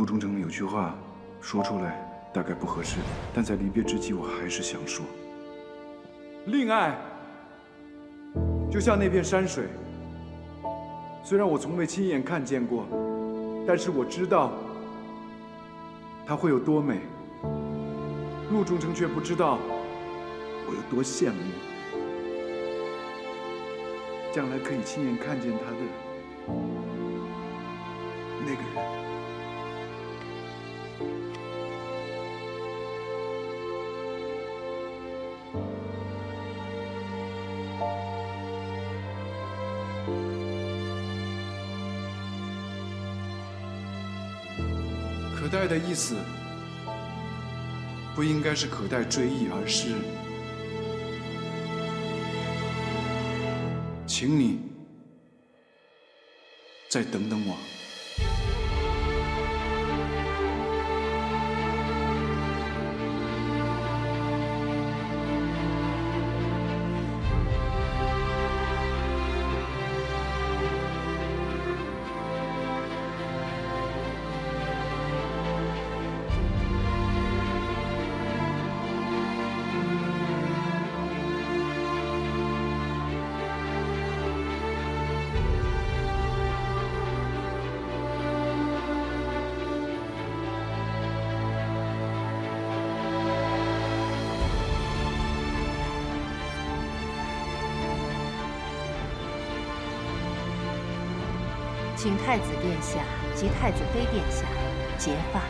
陆中丞有句话说出来大概不合适，但在离别之际，我还是想说：令爱就像那片山水，虽然我从未亲眼看见过，但是我知道它会有多美。陆中丞却不知道我有多羡慕，将来可以亲眼看见他的那个人。的意思，不应该是可待追忆，而是，请你再等等我。及太子妃殿下结发。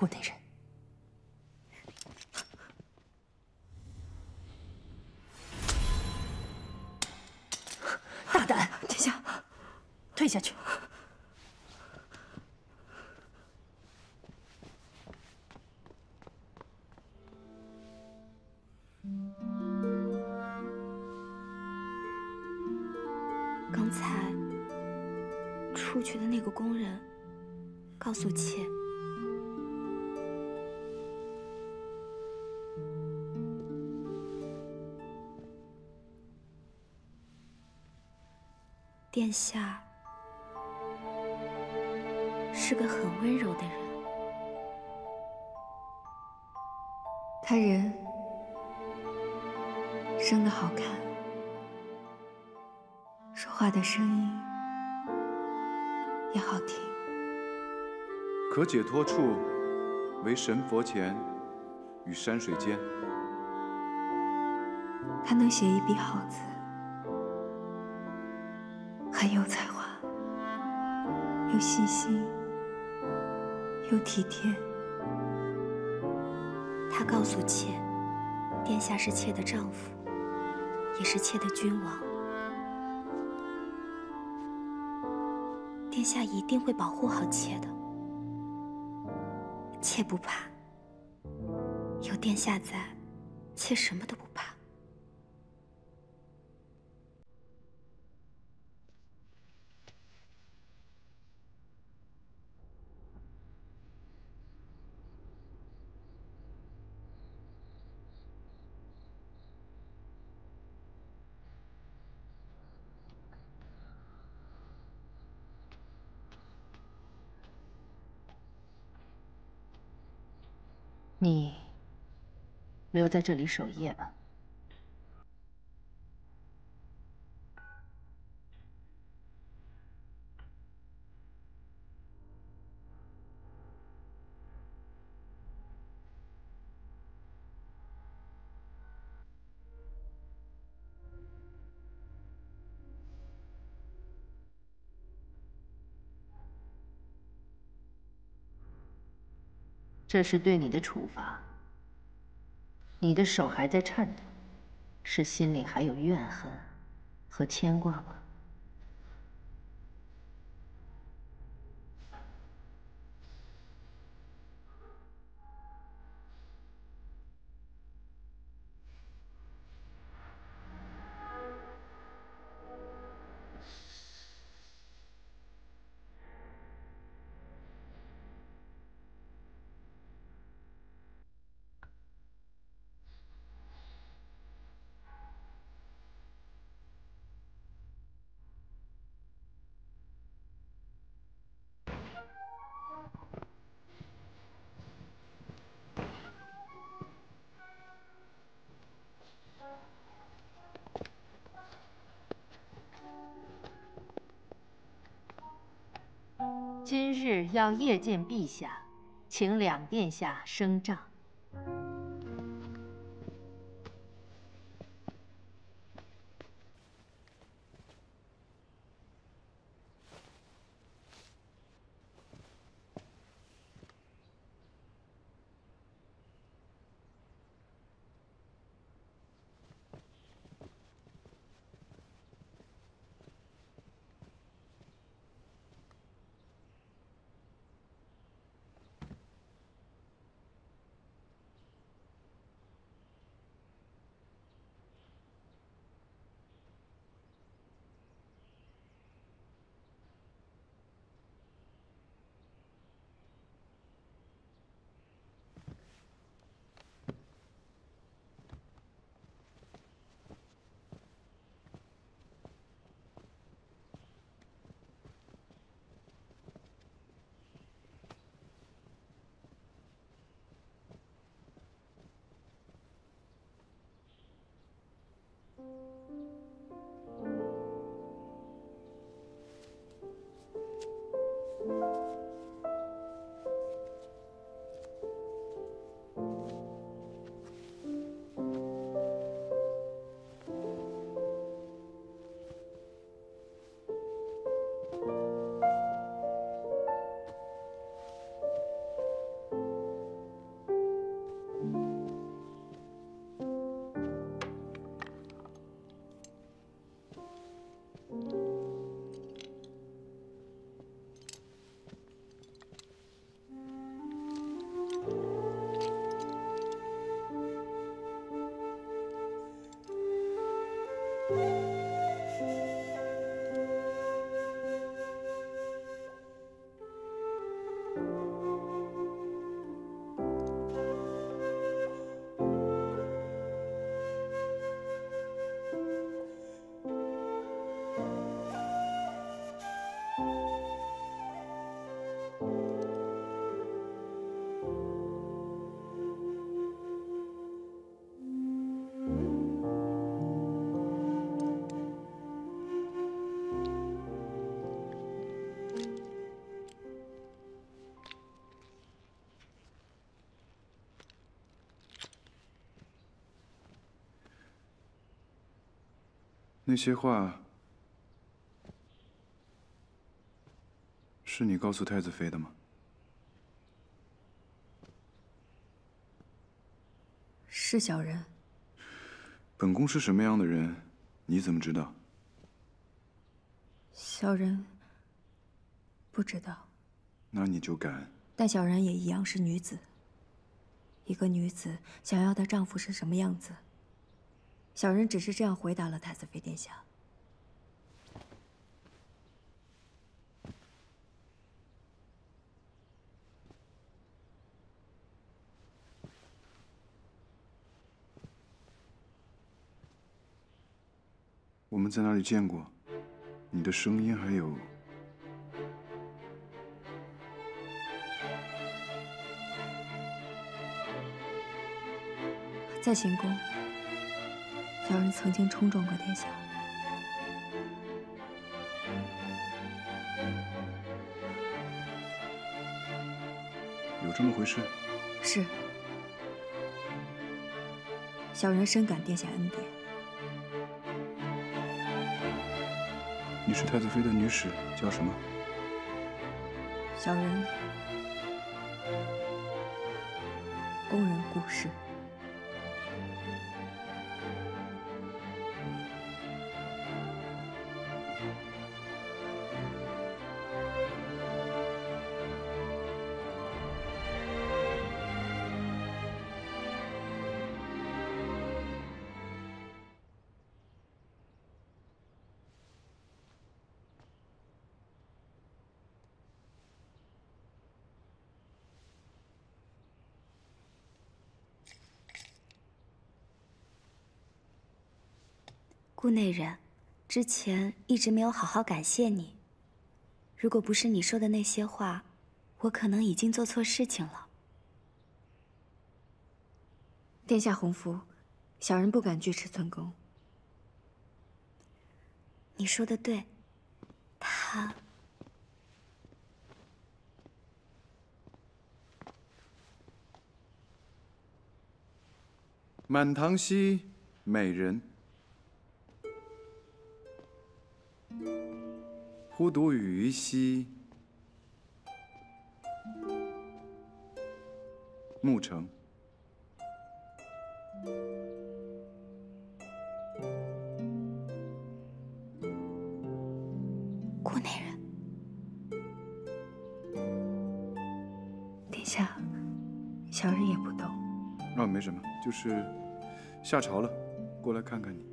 顾内人，大胆！殿下，退下去。刚才出去的那个工人告诉妾。殿下是个很温柔的人，他人生得好看，说话的声音也好听。可解脱处，为神佛前与山水间。他能写一笔好字。又细心，又体贴。他告诉妾，殿下是妾的丈夫，也是妾的君王。殿下一定会保护好妾的，妾不怕。有殿下在，妾什么都在这里守夜吧。这是对你的处罚。你的手还在颤抖，是心里还有怨恨和牵挂吗？要夜见陛下，请两殿下升帐。那些话是你告诉太子妃的吗？是小人。本宫是什么样的人，你怎么知道？小人不知道。那你就敢？但小人也一样是女子。一个女子想要的丈夫是什么样子？小人只是这样回答了太子妃殿下。我们在哪里见过？你的声音还有……在行宫，小人曾经冲撞过殿下。有这么回事？是。小人深感殿下恩典。你是太子妃的女使，叫什么？小人宫人顾氏。顾内人，之前一直没有好好感谢你。如果不是你说的那些话，我可能已经做错事情了。殿下洪福，小人不敢锯齿寸功。你说的对，他满堂兮美人。忽独语兮，暮城。顾内人，殿下，小人也不懂。啊，没什么，就是下朝了，过来看看你。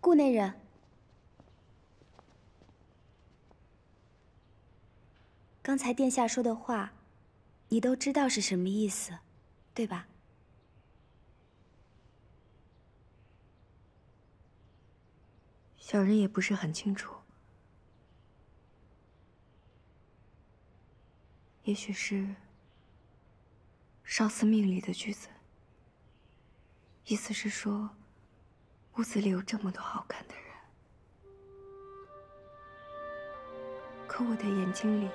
顾内人，刚才殿下说的话，你都知道是什么意思，对吧？小人也不是很清楚，也许是少司命里的句子，意思是说。屋子里有这么多好看的人，可我的眼睛里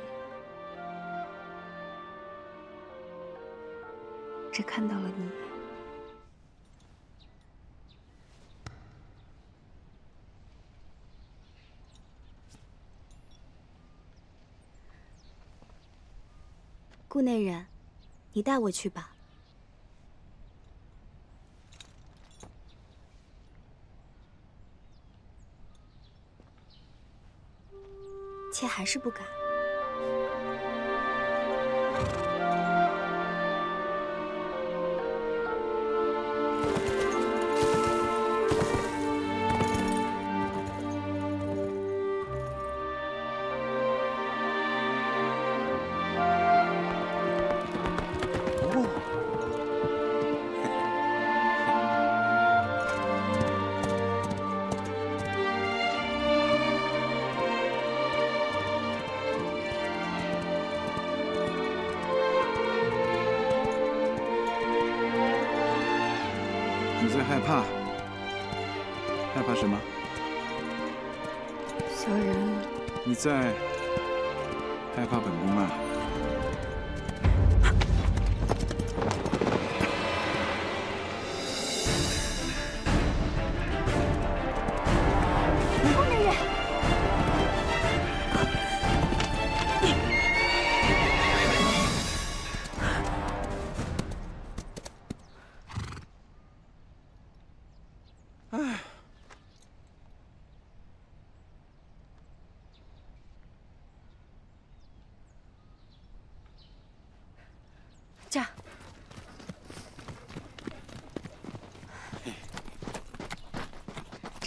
只看到了你。顾内人，你带我去吧。妾还是不敢。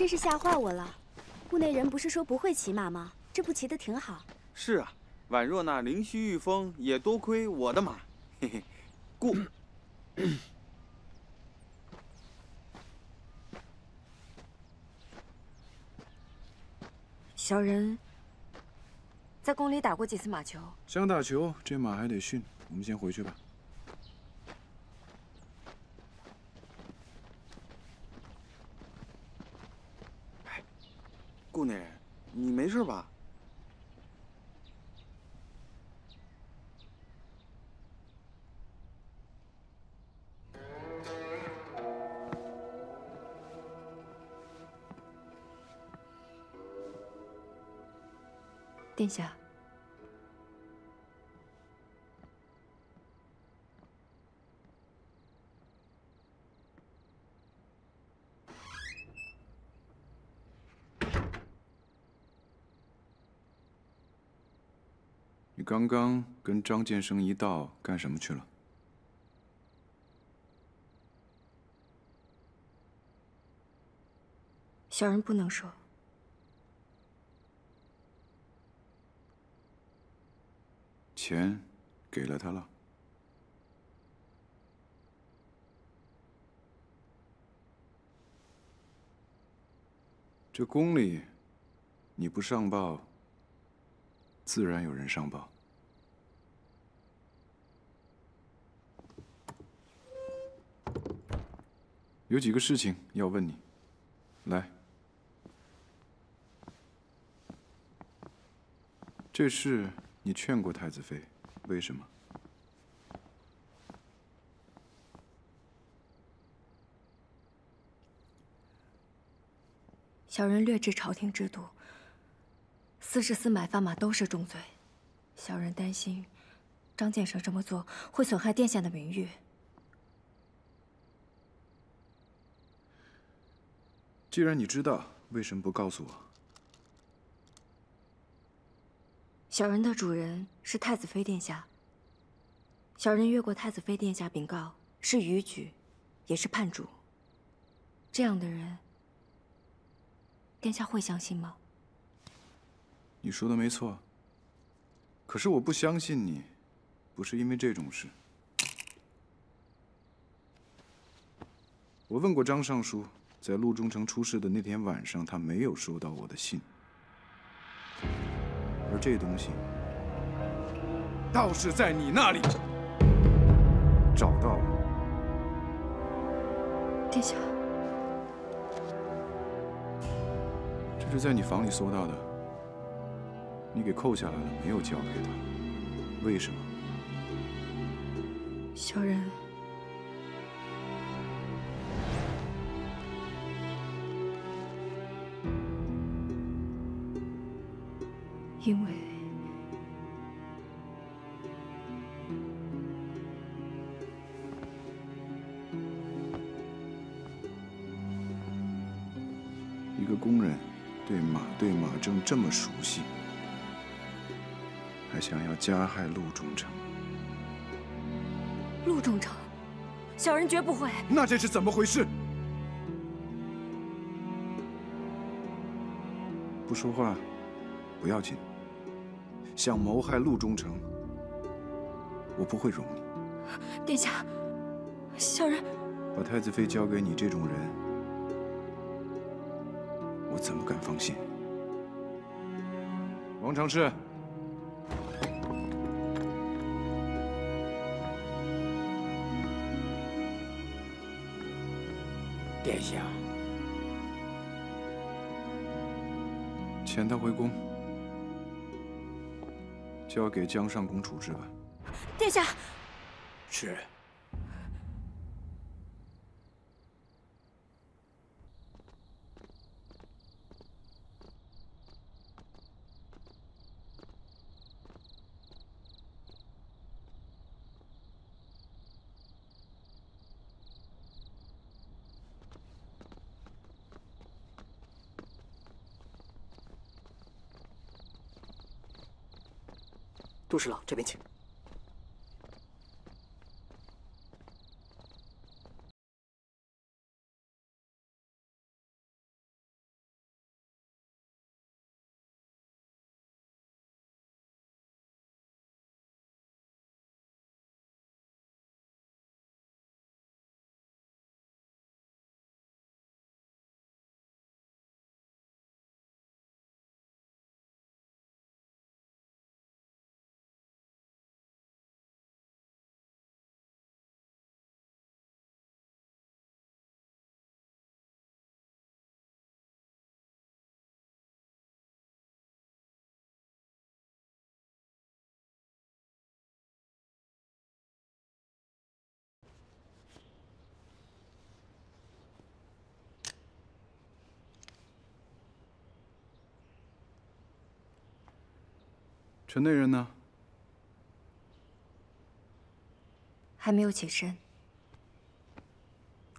真是吓坏我了。屋内人不是说不会骑马吗？这不骑得挺好。是啊，宛若那灵虚御风，也多亏我的马。嘿嘿，顾。小人在宫里打过几次马球。想打球，这马还得训。我们先回去吧。顾内人，你没事吧？殿下，刚刚跟张建生一道干什么去了？小人不能说。钱给了他了。这宫里，你不上报，自然有人上报。有几个事情要问你，来，这事你劝过太子妃，为什么？小人略知朝廷制度，私事私买贩马都是重罪。小人担心张建生这么做会损害殿下的名誉。既然你知道，为什么不告诉我？小人的主人是太子妃殿下。小人越过太子妃殿下禀告，是逾矩，也是叛主。这样的人，殿下会相信吗？你说的没错。可是我不相信你，不是因为这种事。我问过张尚书，在陆中丞出事的那天晚上，他没有收到我的信。而这东西，倒是在你那里找到了。殿下，这是在你房里搜到的，你给扣下来了，没有交给他，为什么？小人加害陆中丞，陆中丞，小人绝不会。那这是怎么回事？不说话不要紧，想谋害陆中丞，我不会容你。殿下，小人把太子妃交给你这种人，我怎么敢放心？王长侍，殿下，遣他回宫，交给江上宫处置吧。殿下，是。杜侍郎，这边请。城内人呢？还没有起身。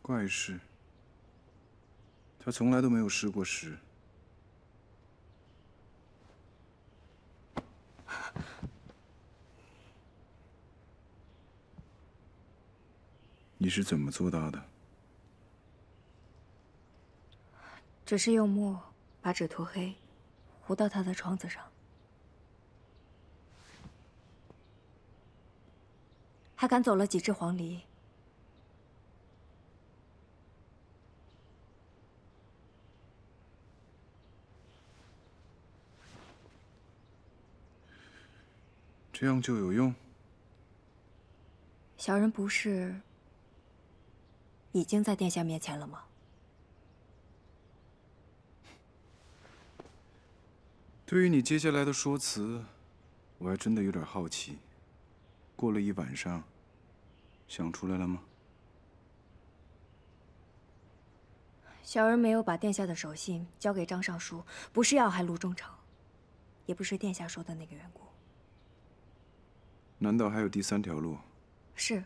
怪事，他从来都没有失过时。你是怎么做到的？只是用墨把纸涂黑，糊到他的窗子上。还赶走了几只黄鹂。这样就有用？小人不是已经在殿下面前了吗？对于你接下来的说辞，我还真的有点好奇。过了一晚上，想出来了吗？小人没有把殿下的手信交给张尚书，不是要害陆忠诚，也不是殿下说的那个缘故。难道还有第三条路？是。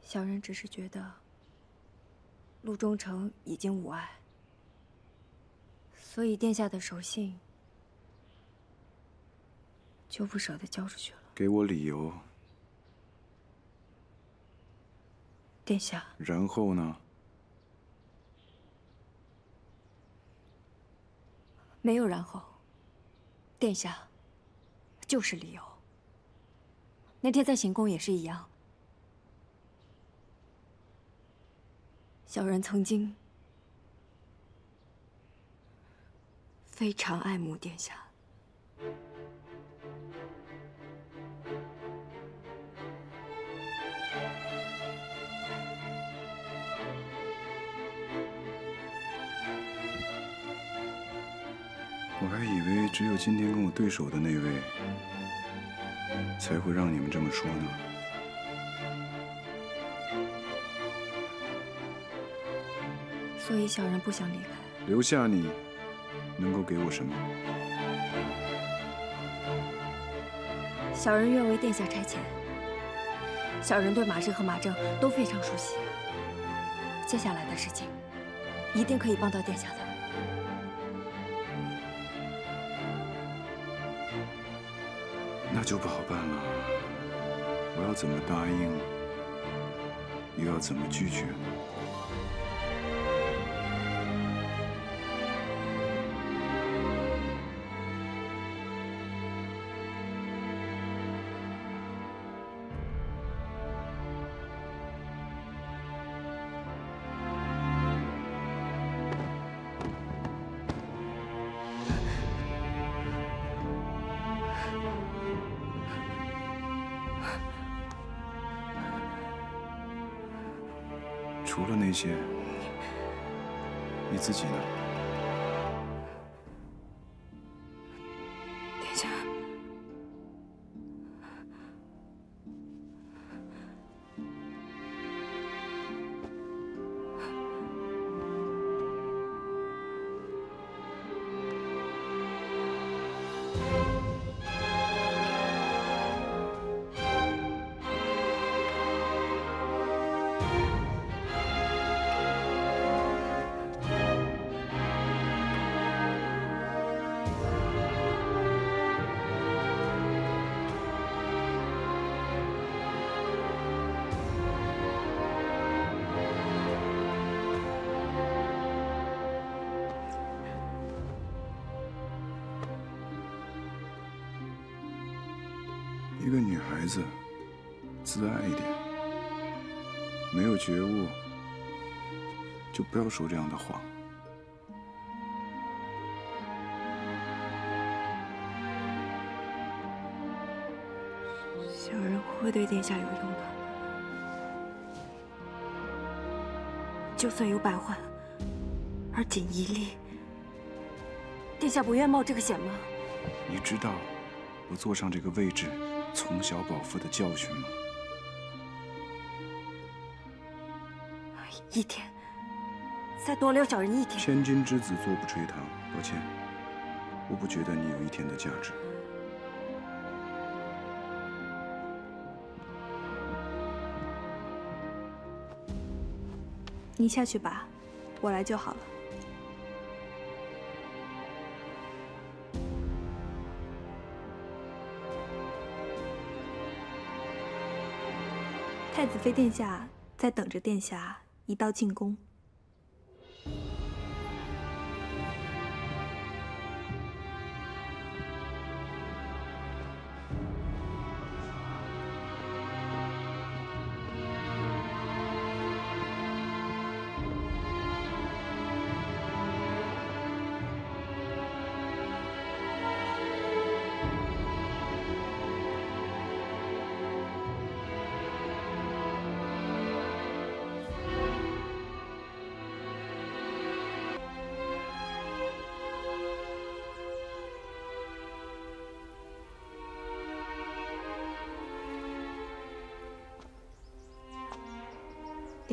小人只是觉得陆忠诚已经无碍，所以殿下的手信就不舍得交出去了。给我理由，殿下。然后呢？没有然后。殿下，就是理由。那天在行宫也是一样。小人曾经非常爱慕殿下。我还以为只有今天跟我对手的那位，才会让你们这么说呢。所以小人不想离开。留下你，能够给我什么？小人愿为殿下差遣。小人对马震和马正都非常熟悉，接下来的事情，一定可以帮到殿下的。那就不好办了。我要怎么答应，又要怎么拒绝除了那些，你自己呢？就不要说这样的话。小人会对殿下有用的。就算有百患，而仅一例，殿下不愿冒这个险吗？你知道我坐上这个位置，从小饱腹的教训吗？一天，再多留小人一天。千金之子坐不垂堂，抱歉，我不觉得你有一天的价值。你下去吧，我来就好了。太子妃殿下在等着殿下一道进宫。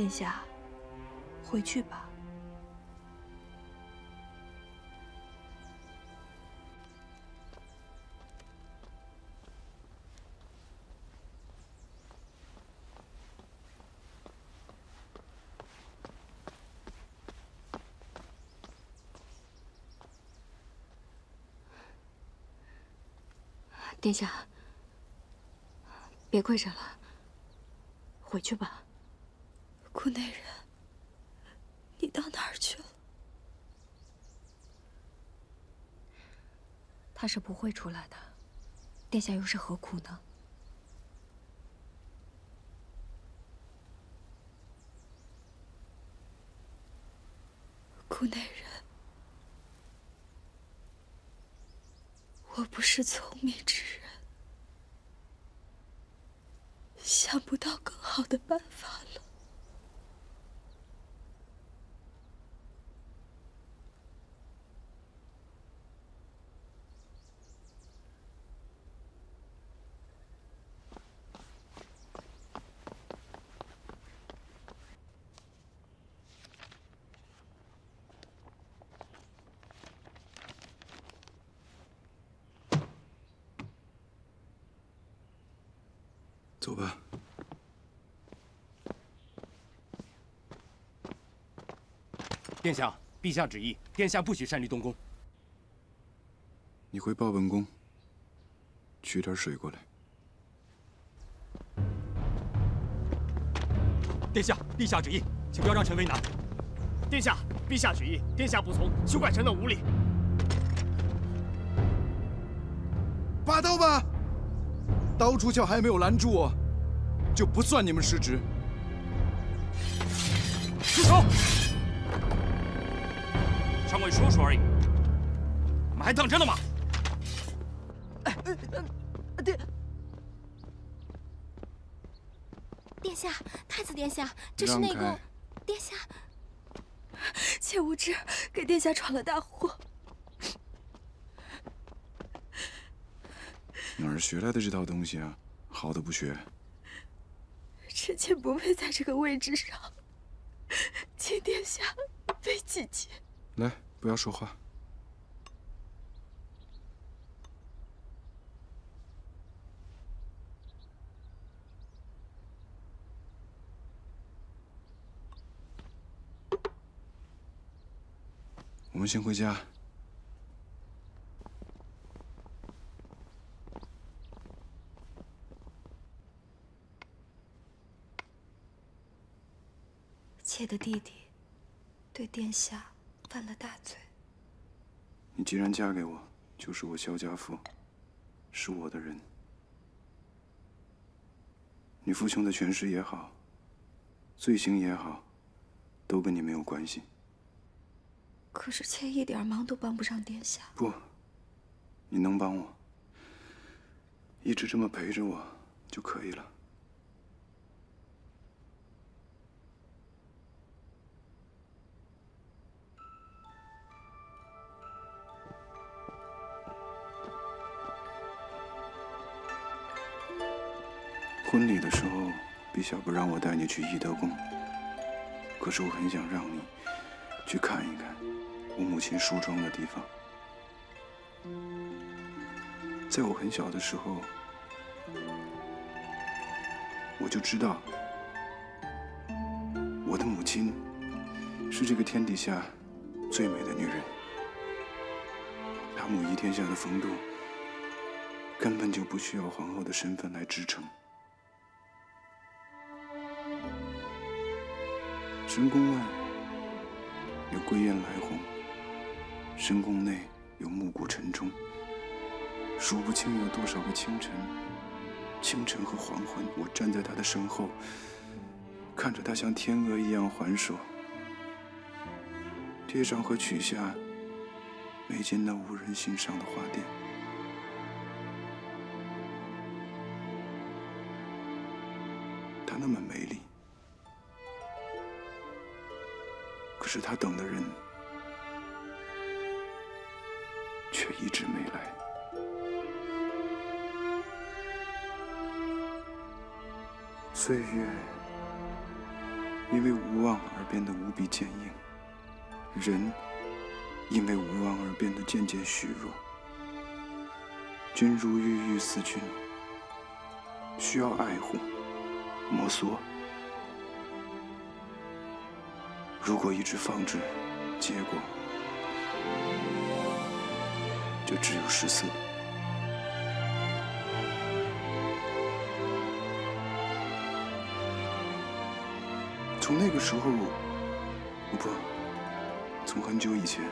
殿下，回去吧。殿下，别跪着了，回去吧。顾内人，你到哪儿去了？他是不会出来的，殿下又是何苦呢？顾内人，我不是聪明之人，想不到更好的办法了。走吧。殿下，陛下旨意，殿下不许擅离东宫。你回报本宫，取点水过来。殿下，陛下旨意，请不要让臣为难。殿下，陛下旨意，殿下不从，休怪臣等无礼。拔刀吧！刀出鞘还没有拦住我，就不算你们失职。住手！上尉说说而已，你们还当真了吗？殿殿下，太子殿下，这是内宫。殿下，妾无知，给殿下闯了大祸。哪儿学来的这套东西啊？好的不学。臣妾不配在这个位置上，请殿下别气切。来，不要说话。我们先回家。妾的弟弟对殿下犯了大罪，你既然嫁给我，就是我萧家父，是我的人。你父兄的权势也好，罪行也好，都跟你没有关系。可是妾一点忙都帮不上殿下。不，你能帮我，一直这么陪着我就可以了。婚礼的时候，陛下不让我带你去懿德宫，可是我很想让你去看一看我母亲梳妆的地方。在我很小的时候，我就知道我的母亲是这个天底下最美的女人。她母仪天下的风度，根本就不需要皇后的身份来支撑。深宫外有归雁来鸿，深宫内有暮鼓晨钟。数不清有多少个清晨、清晨和黄昏，我站在他的身后，看着他像天鹅一样环守，贴上和取下每间那无人欣赏的花店。他等的人却一直没来。岁月因为无望而变得无比坚硬，人因为无望而变得渐渐虚弱。君如玉玉似君，需要爱护、摩挲。如果一直放置，结果就只有失色。从那个时候，不，从很久以前，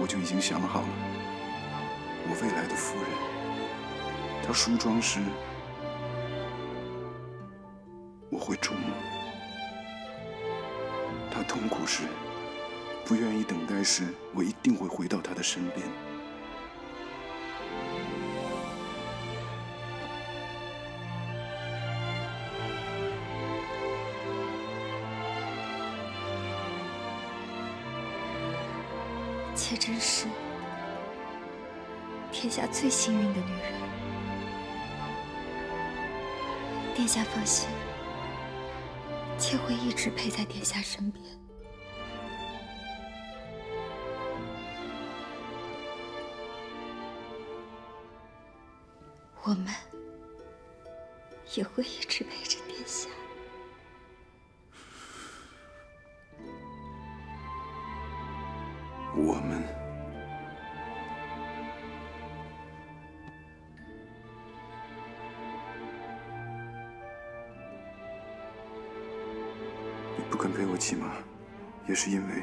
我就已经想好了，我未来的夫人，她梳妆时，不是，不愿意等待时，我一定会回到他的身边。妾真是天下最幸运的女人。殿下放心。妾会一直陪在殿下身边，我们也会一直陪着殿下。我们。你不肯陪我骑马，也是因为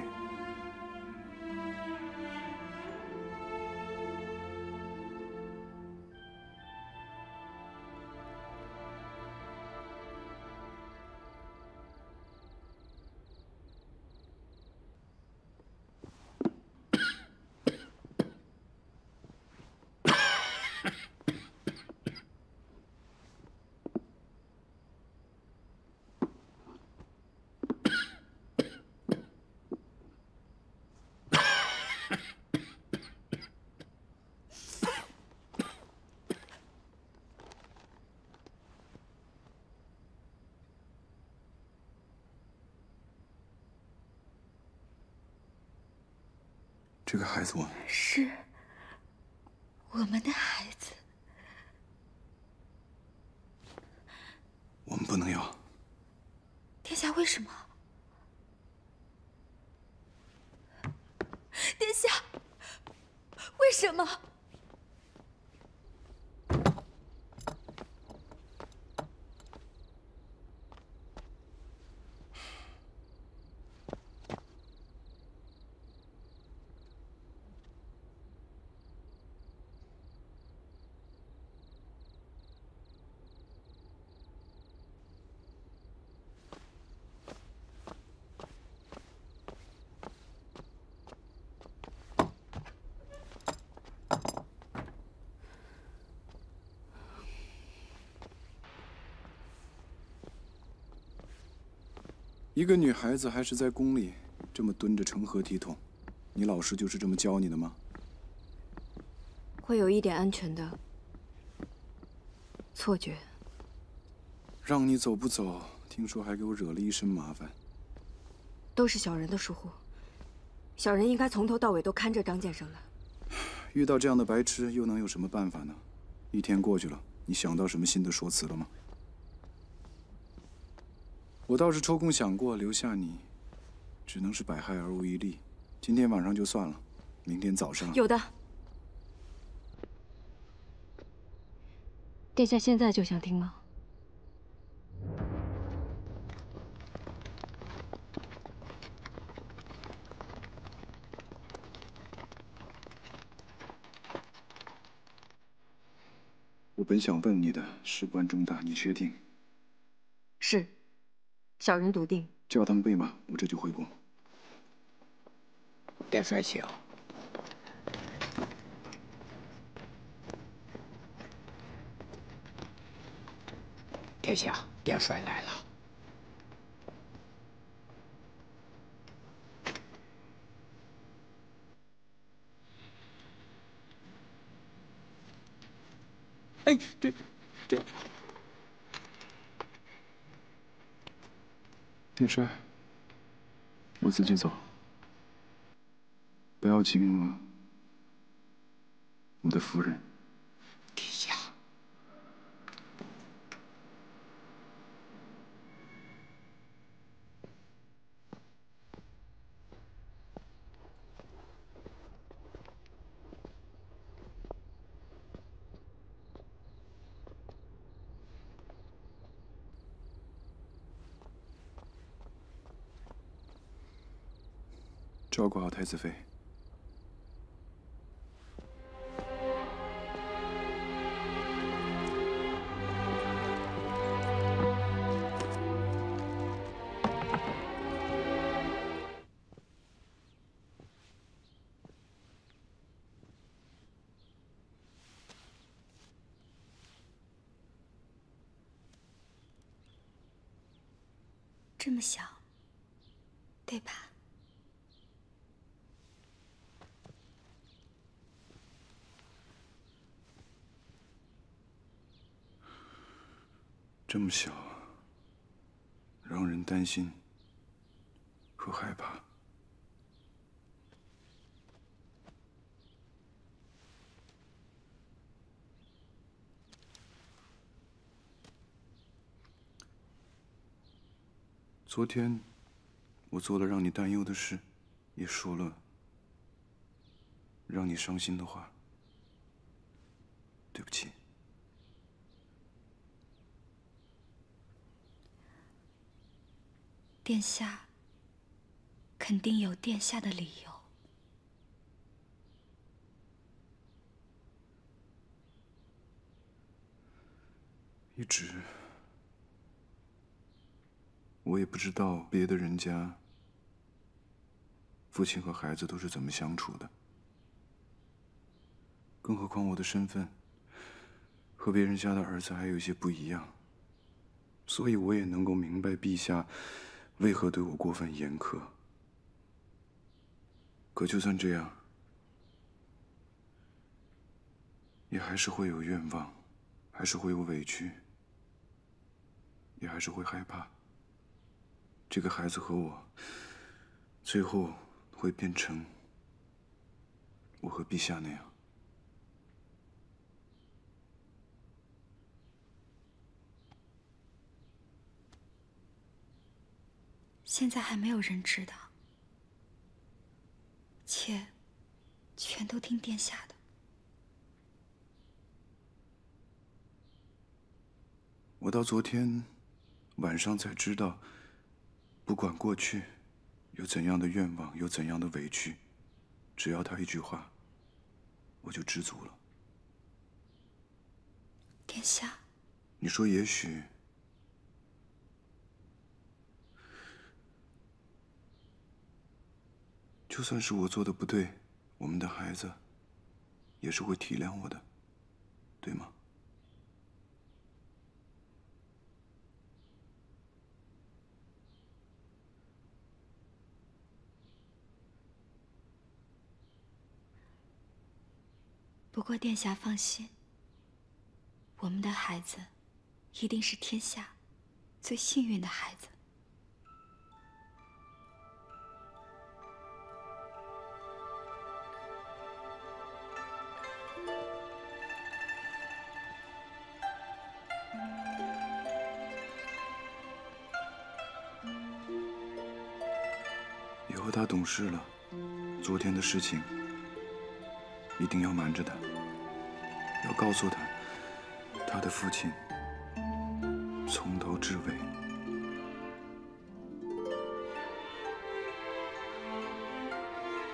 这个孩子，我是我们的孩子，我们不能要。殿下，为什么？殿下，为什么？一个女孩子还是在宫里，这么蹲着成何体统？你老师就是这么教你的吗？会有一点安全的错觉。让你走不走？听说还给我惹了一身麻烦。都是小人的疏忽。小人应该从头到尾都看着张建生的。遇到这样的白痴，又能有什么办法呢？一天过去了，你想到什么新的说辞了吗？我倒是抽空想过留下你，只能是百害而无一利。今天晚上就算了，明天早上有的。殿下现在就想听吗？我本想问你的，事关重大，你确定？是，小人笃定。叫他们备马，我这就回宫。殿帅请。殿下，殿帅来了。哎，这，这。殿帅，我自己走。不要惊了，我的夫人。殿下。太子妃这么小，让人担心和害怕。昨天，我做了让你担忧的事，也说了让你伤心的话。对不起。殿下，肯定有殿下的理由。一直，我也不知道别的人家父亲和孩子都是怎么相处的，更何况我的身份和别人家的儿子还有一些不一样，所以我也能够明白陛下。为何对我过分严苛？可就算这样，也还是会有愿望，还是会有委屈，也还是会害怕。这个孩子和我，最后会变成我和陛下那样。现在还没有人知道，妾全都听殿下的。我到昨天晚上才知道，不管过去有怎样的愿望，有怎样的委屈，只要他一句话，我就知足了。殿下，你说也许。就算是我做的不对我们的孩子也是会体谅我的对吗？不过殿下放心我们的孩子一定是天下最幸运的孩子。懂事了，昨天的事情一定要瞒着他，要告诉他，他的父亲从头至尾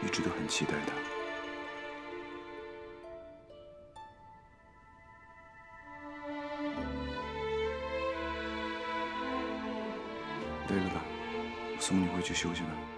一直都很期待他。累了吧？我送你回去休息吧。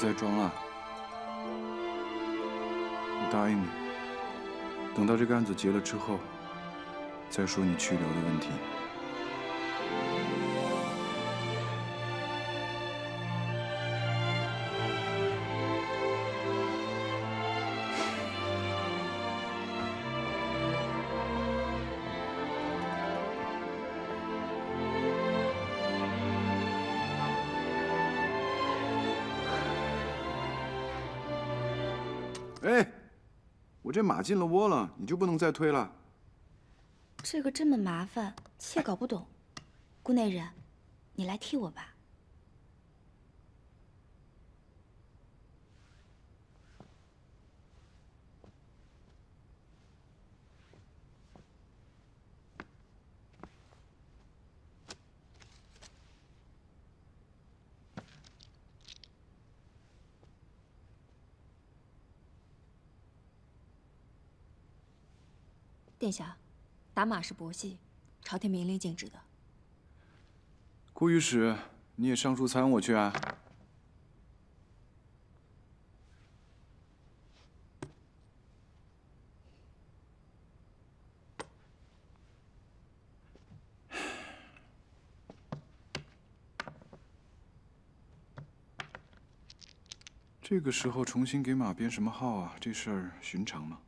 再装了，我答应你，等到这个案子结了之后，再说你去留的问题。这马进了窝了，你就不能再推了？这个这么麻烦，妾搞不懂。顾内人，你来替我吧。殿下，打马是薄戏，朝廷明令禁止的。顾御史，你也上书参我去啊？这个时候重新给马编什么号啊？这事儿寻常吗？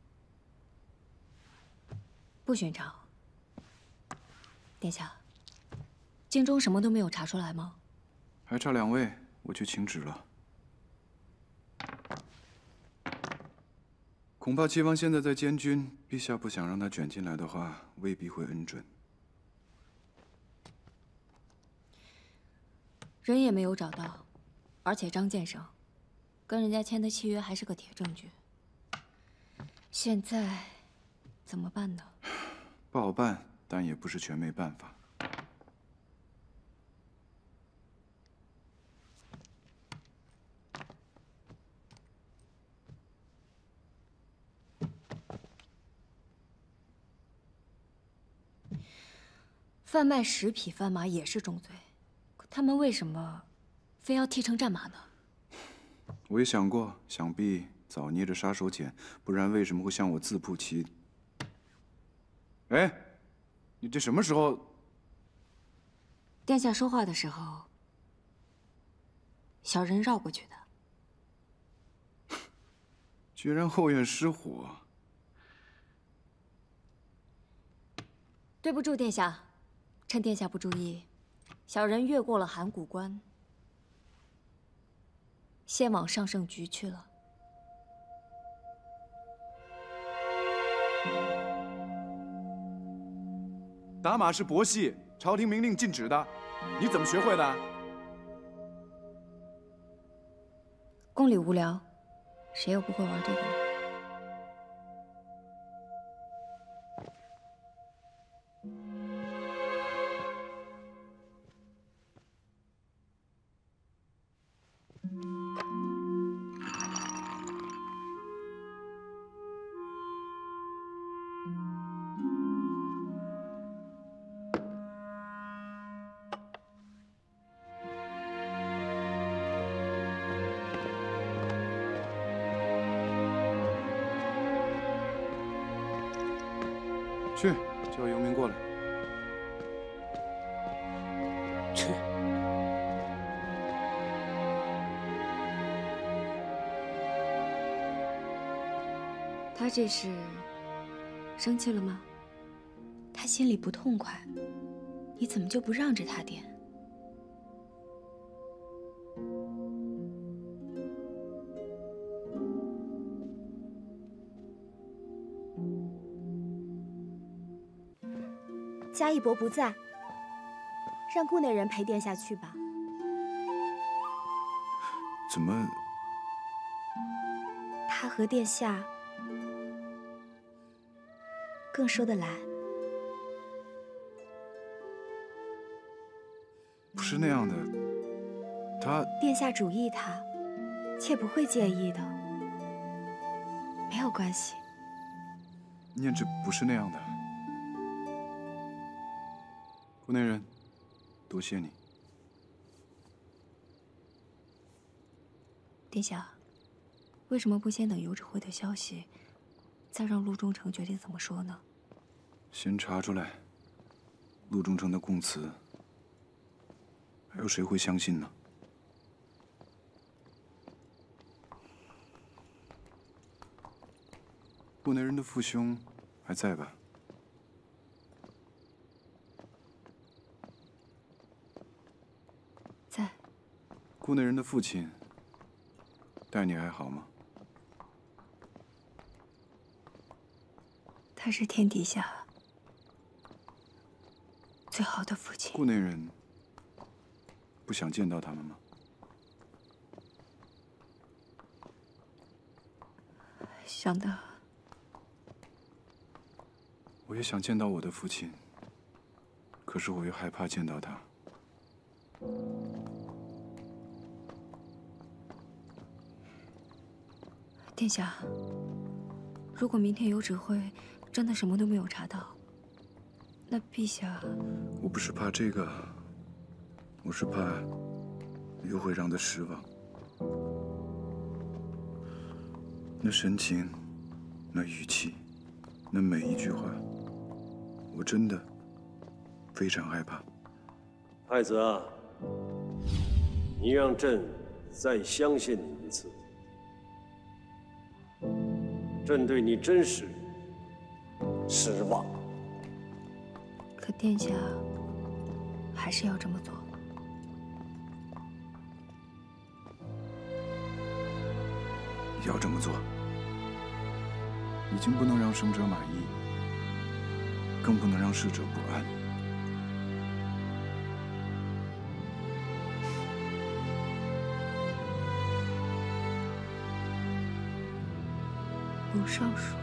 不寻常。殿下，京中什么都没有查出来吗？还差两位，我去请旨了。恐怕齐王现在在监军，陛下不想让他卷进来的话，未必会恩准。人也没有找到，而且张建生跟人家签的契约还是个铁证据。现在怎么办呢？不好办，但也不是全没办法。贩卖十匹贩马也是重罪，可他们为什么非要剃成战马呢？我也想过，想必早捏着杀手锏，不然为什么会向我自曝其……哎，你这什么时候？殿下说话的时候，小人绕过去的。居然后院失火！对不住，殿下，趁殿下不注意，小人越过了函谷关，先往上圣局去了。打马是薄戏，朝廷明令禁止的，你怎么学会的？宫里无聊，谁又不会玩这个呢？这是生气了吗？他心里不痛快，你怎么就不让着他点？嘉义伯不在，让顾内人陪殿下去吧。怎么？他和殿下更说得来。不是那样的，他殿下主意他，妾不会介意的，没有关系。念之不是那样的，顾内人，多谢你。殿下，为什么不先等游指挥的消息，再让陆中丞决定怎么说呢？先查出来陆中丞的供词，还有谁会相信呢？顾内人的父兄还在吧？在。顾内人的父亲。待你还好吗？他是天底下最好的父亲。顾内人不想见到他们吗？想的。我也想见到我的父亲，可是我又害怕见到他。殿下，如果明天有指挥真的什么都没有查到，那陛下……我不是怕这个，我是怕又会让他失望。那神情，那语气，那每一句话，我真的非常害怕。太子啊，你让朕再相信你一次。朕对你真是失望。可殿下还是要这么做。要这么做，已经不能让生者满意，更不能让逝者不安。陆尚书，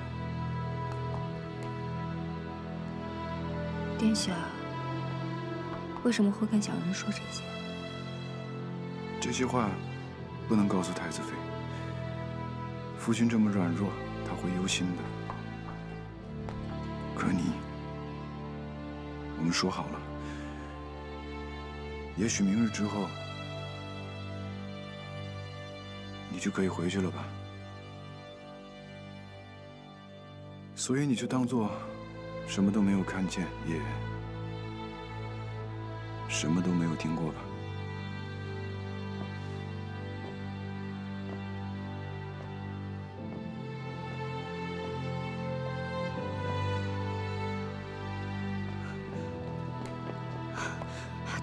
殿下为什么会跟小人说这些？这些话不能告诉太子妃。夫君这么软弱，他会忧心的。可你，我们说好了，也许明日之后，你就可以回去了吧。所以你就当做什么都没有看见，也什么都没有听过吧。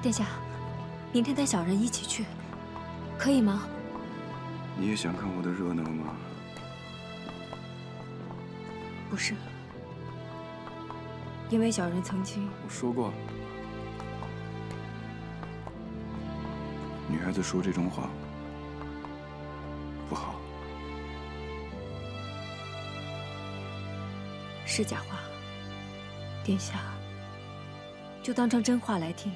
殿下，明天带小人一起去，可以吗？你也想看我的热闹吗？不是，因为小人曾经。我说过，女孩子说这种话不好，是假话。殿下，就当成真话来听，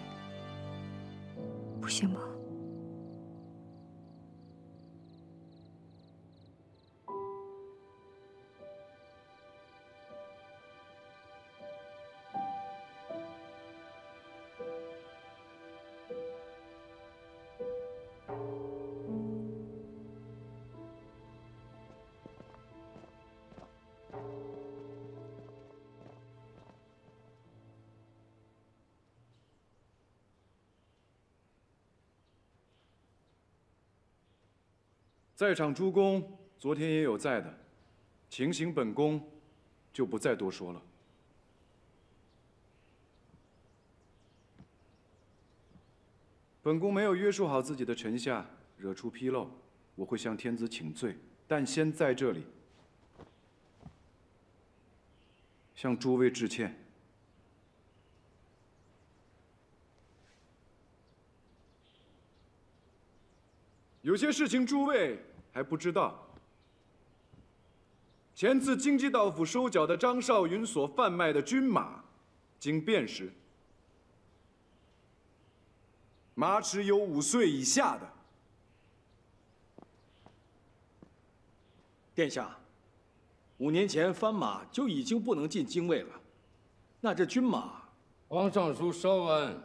在场诸公昨天也有在的，情形本宫就不再多说了。本宫没有约束好自己的臣下，惹出纰漏，我会向天子请罪。但先在这里向诸位致歉。有些事情诸位还不知道。前次京畿道府收缴的张少云所贩卖的军马，经辨识，马齿有五岁以下的。殿下，五年前番马就已经不能进京卫了，那这军马，王尚书稍安，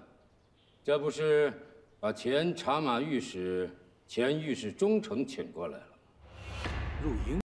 这不是把前查马御史、前御史中丞请过来了？入营。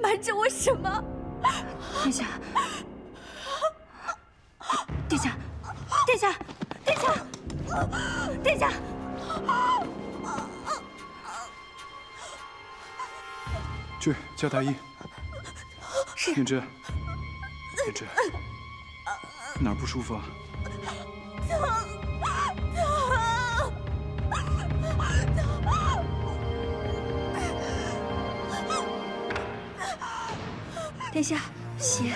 瞒着我什么？殿下，殿下，殿下，殿下，殿下！去叫太医。是。念之，念之，哪儿不舒服啊？疼，疼，殿下，血。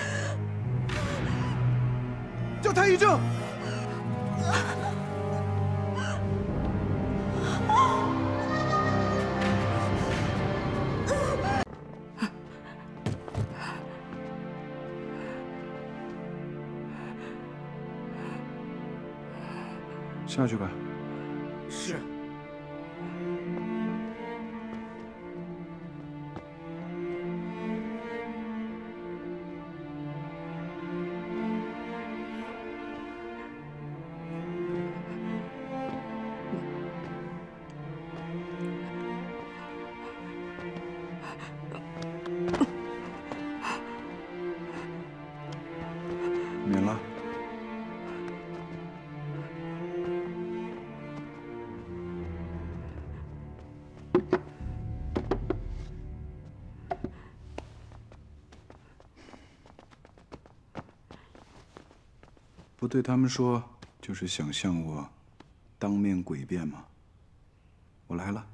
叫太医正。下去吧。对他们说，就是想向我当面诡辩吗？我来了。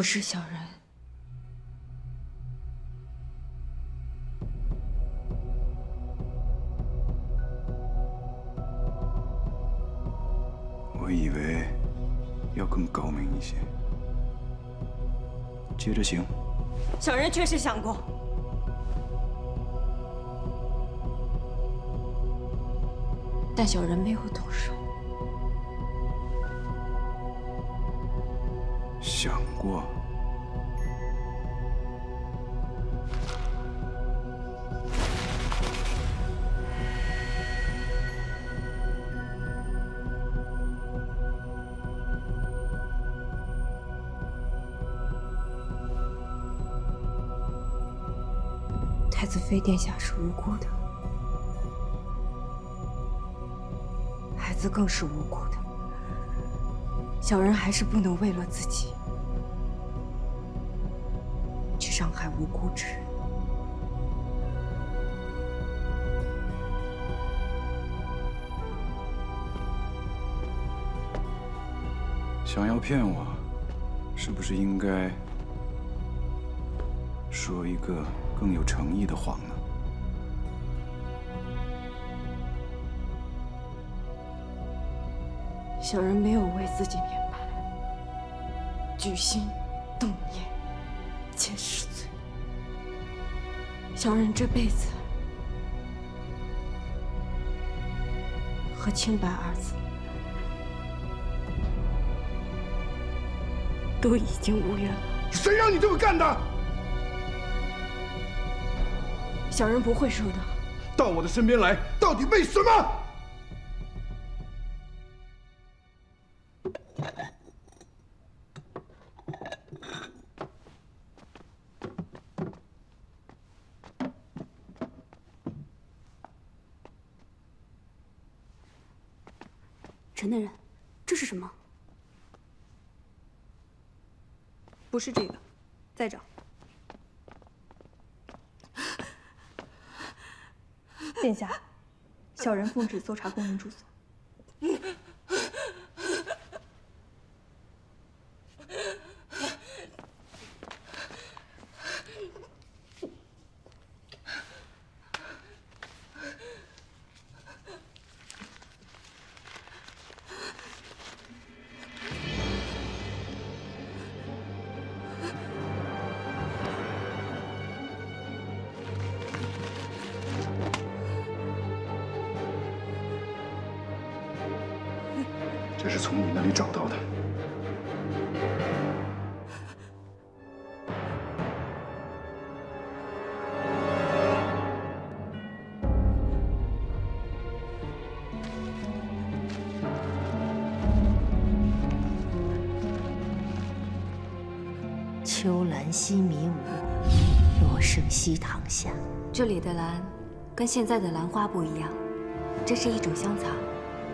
不是小人。我以为要更高明一些。接着行。小人确实想过，但小人没有动手。过。太子妃殿下是无辜的，孩子更是无辜的。小人还是不能为了自己害无辜之人。想要骗我，是不是应该说一个更有诚意的谎呢？小人没有为自己辩白，举心动念皆是罪。小人这辈子和清白二字都已经无缘了。谁让你这么干的？小人不会说的。到我的身边来，到底为什么？不是这个，再找。殿下，小人奉旨搜查宫人住所。西塘下。这里的兰跟现在的兰花不一样，这是一种香草。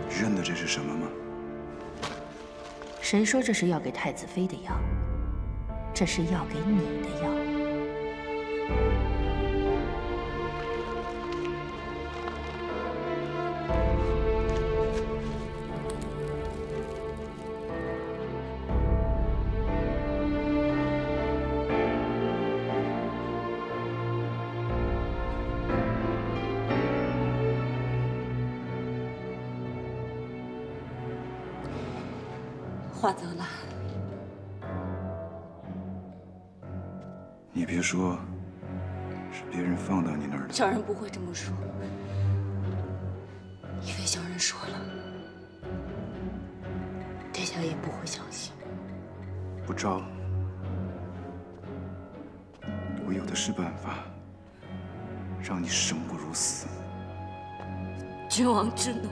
认得这是什么吗？谁说这是要给太子妃的药？这是要给你的药。说，因为小人说了，殿下也不会相信。不招，我有的是办法，让你生不如死。君王之怒，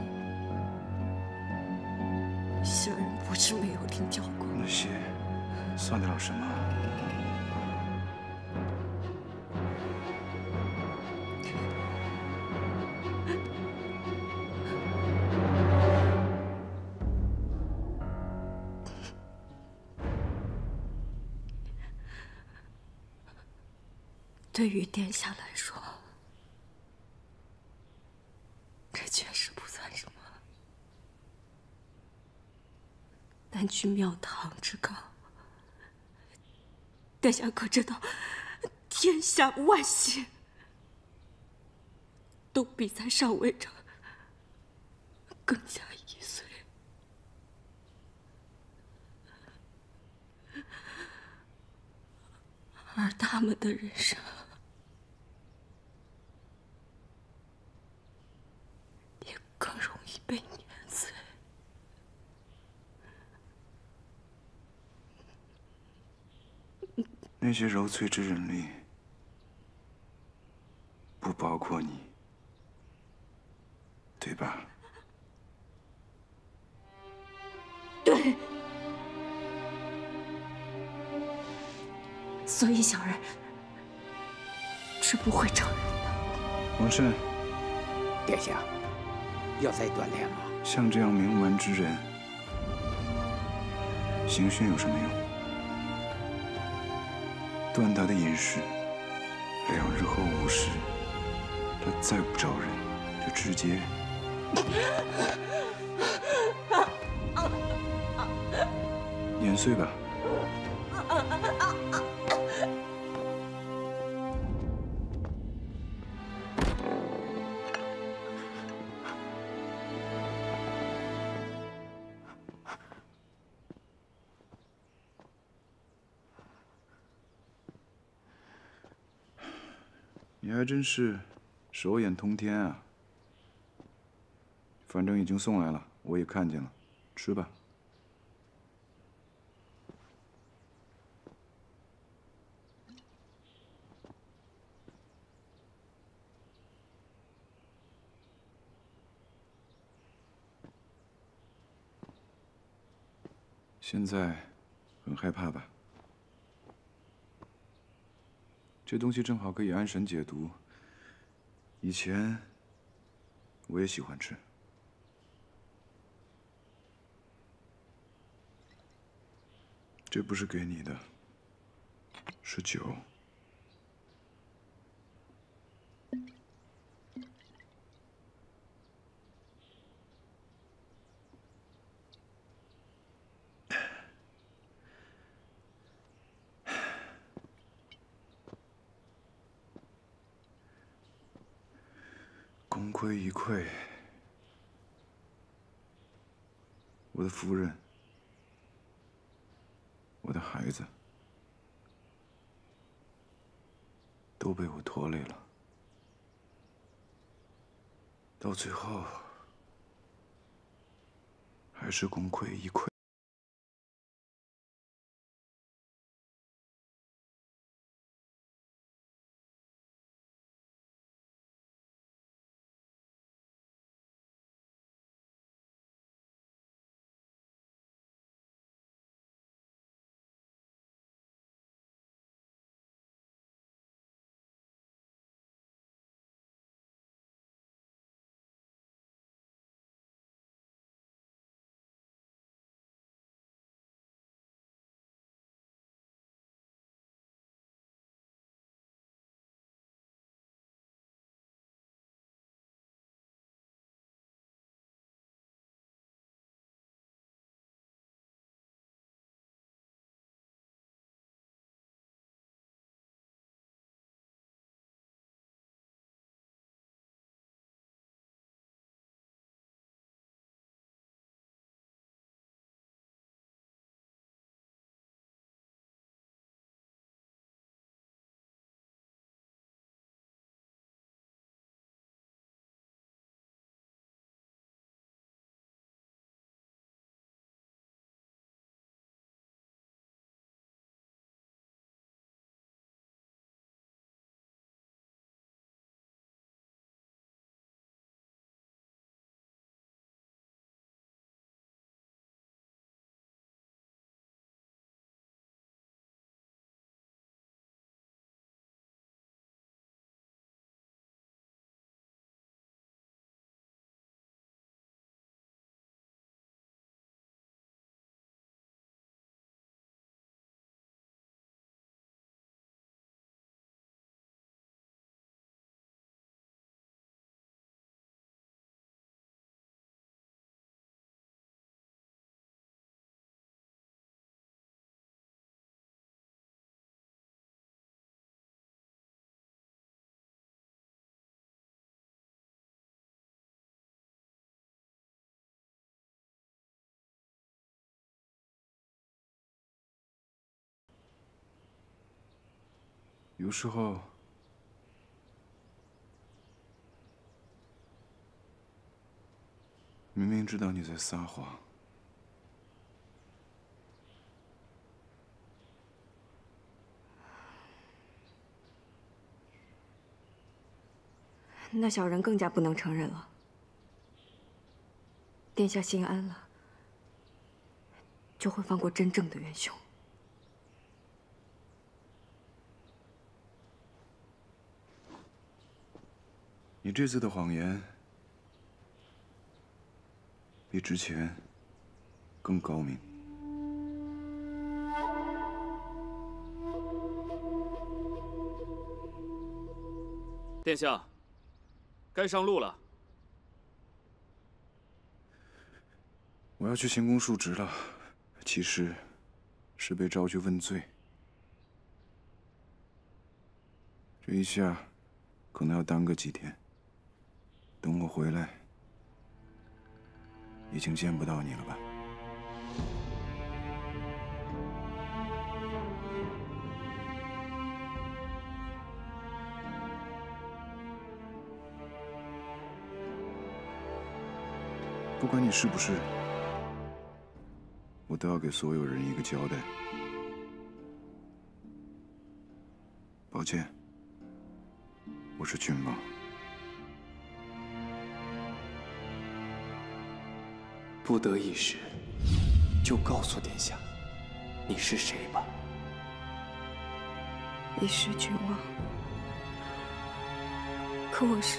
小人不是没有听教过。那些算得了什么？对于殿下来说，这确实不算什么。但居庙堂之高，殿下可知道，天下万姓都比在上位者更加易碎，而他们的人生。也更容易被碾碎。那些柔粹之人里，不包括你，对吧？对。所以小人是不会承认的。王慎，殿下，要再锻炼吗？像这样名门之人，刑讯有什么用？断他的饮食，两日后午时，他再不招人，就直接 碾碎吧。还真是手眼通天啊！反正已经送来了，我也看见了，吃吧。现在很害怕吧？这东西正好可以安神解毒。以前我也喜欢吃。这不是给你的，是酒。功亏一篑，我的夫人，我的孩子，都被我拖累了。到最后，还是功亏一篑。有时候，明明知道你在撒谎，那小人更加不能承认了。殿下心安了，就会放过真正的元凶。你这次的谎言比之前更高明。殿下，该上路了。我要去行宫述职了，其实是被召去问罪。这一下可能要耽搁几天。等我回来，已经见不到你了吧？不管你是不是，我都要给所有人一个交代。抱歉，我是君王。不得已时，就告诉殿下，你是谁吧。一时绝望，可我是。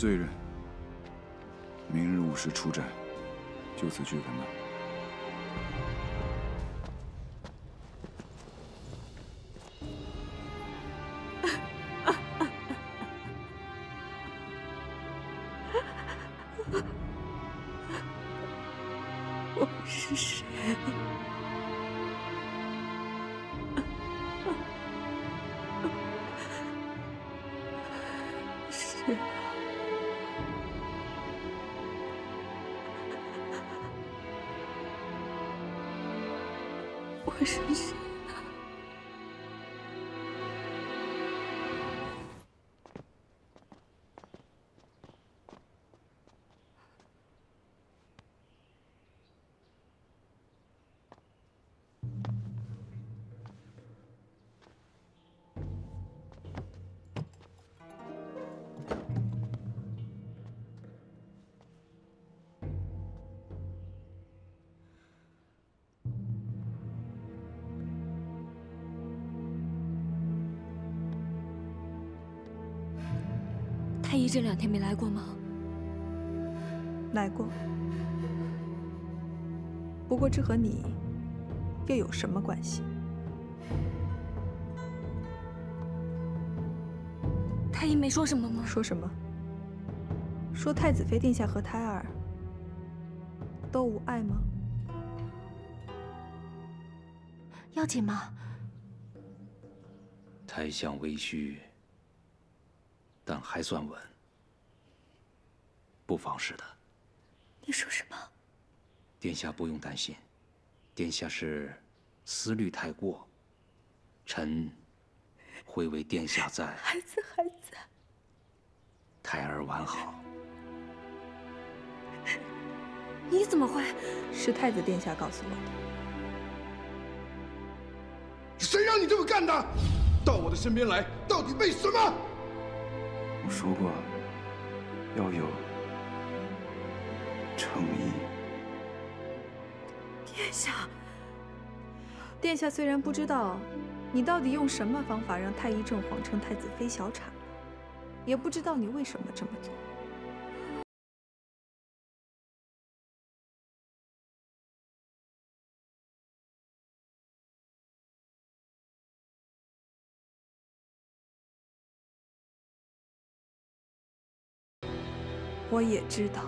罪人，明日午时出战，就此具分吧。太医这两天没来过吗？来过，不过这和你又有什么关系？太医没说什么吗？说什么？说太子妃殿下和胎儿都无碍吗？要紧吗？胎相微虚，但还算稳，不妨事的。你说什么？殿下不用担心，殿下是思虑太过，臣会为殿下在孩子还在，胎儿完好。你怎么会？是太子殿下告诉我的。谁让你这么干的？到我的身边来，到底为什么？我说过，要有诚意。殿下，殿下虽然不知道你到底用什么方法让太医正谎称太子妃小产，也不知道你为什么这么做。我也知道，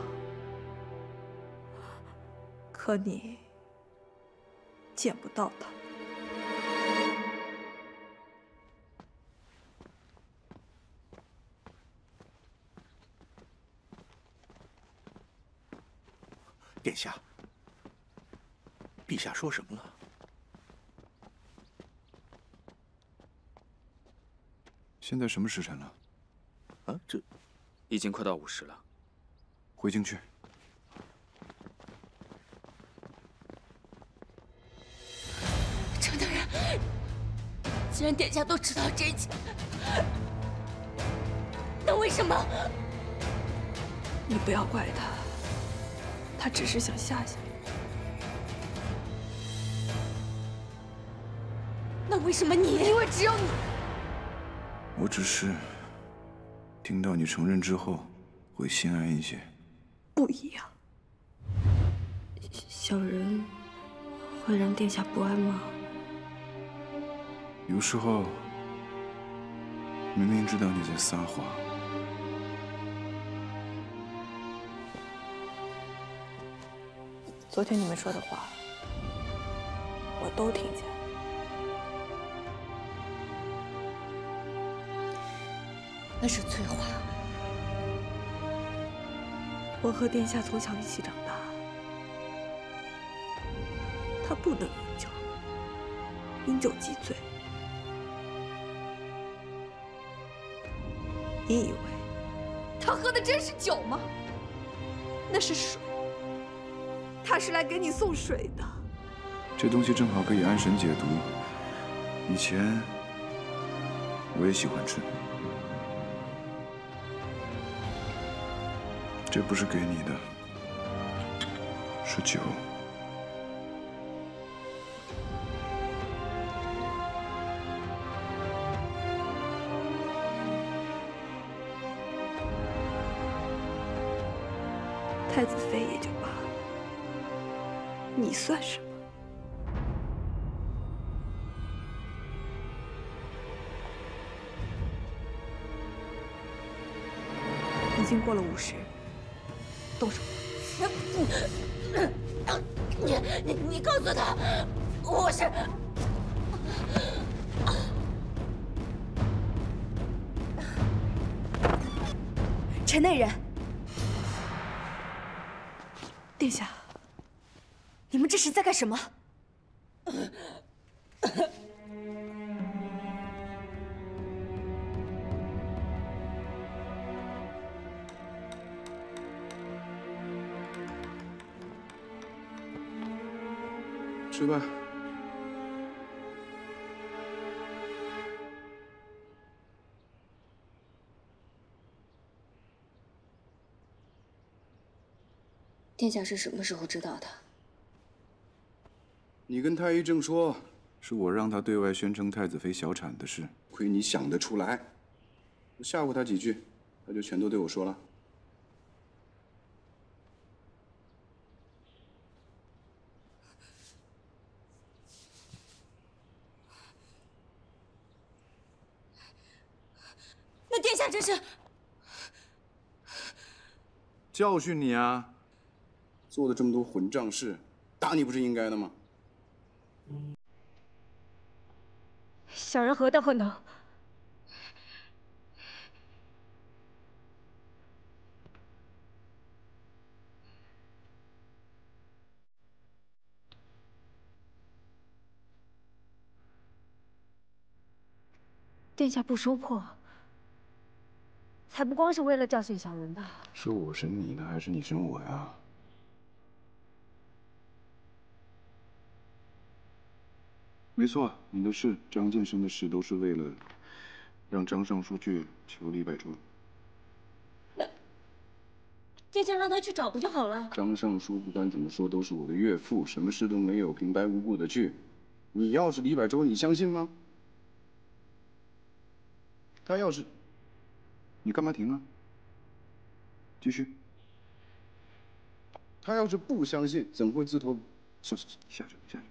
可你见不到他。殿下，陛下说什么了？现在什么时辰了？啊，这已经快到午时了。回京去。程大人，既然殿下都知道这一切，那为什么？你不要怪他，他只是想吓吓你。那为什么你？因为只有你。我只是听到你承认之后，会心安一些。不一样。小人会让殿下不安吗？有时候明明知道你在撒谎，昨天你们说的话，我都听见。那是催化。我和殿下从小一起长大，他不能饮酒，饮酒即醉。你以为他喝的真是酒吗？那是水，他是来给你送水的。这东西正好可以安神解毒。以前我也喜欢吃。这不是给你的，是酒。干什么？吃吧。殿下是什么时候知道的？你跟太医正说，是我让他对外宣称太子妃小产的事。亏你想得出来，我吓唬他几句，他就全都对我说了。那殿下这是教训你啊！做的这么多混账事，打你不是应该的吗？小人何德何能？殿下不说破，才不光是为了教训小人的。是我审你呢，还是你审我呀？没错，你的事，张建生的事，都是为了让张尚书去求李百中。殿下让他去找不就好了？张尚书不管怎么说都是我的岳父，什么事都没有，平白无故的去。你要是李百周，你相信吗？他要是，你干嘛停啊？继续。他要是不相信，怎么会自投？下去下去。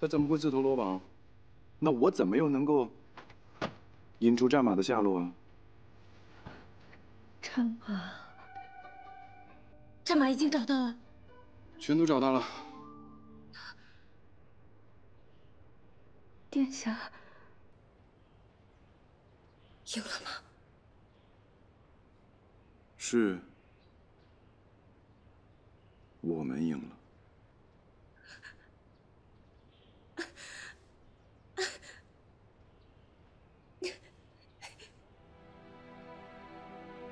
他怎么会自投罗网？那我怎么又能够引出战马的下落啊？战马，战马已经找到了，全都找到了。殿下赢了吗？是，我们赢了。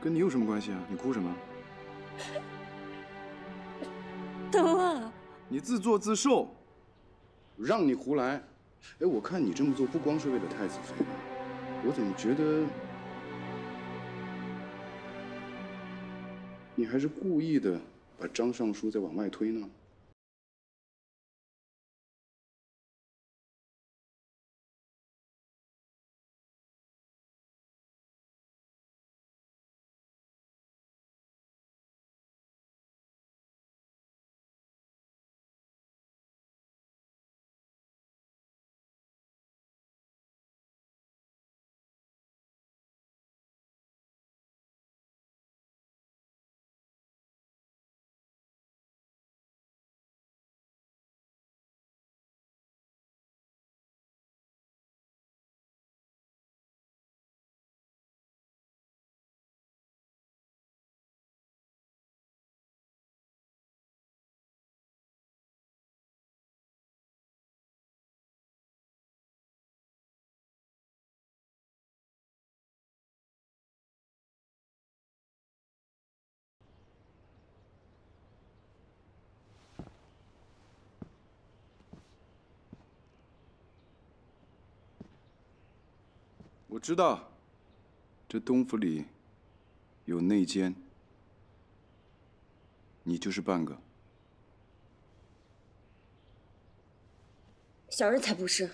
跟你有什么关系啊？你哭什么？疼啊！你自作自受。让你胡来。哎，我看你这么做不光是为了太子妃吧？我怎么觉得你还是故意的把张尚书再往外推呢？我知道，这东府里有内奸，你就是半个。小人才不是，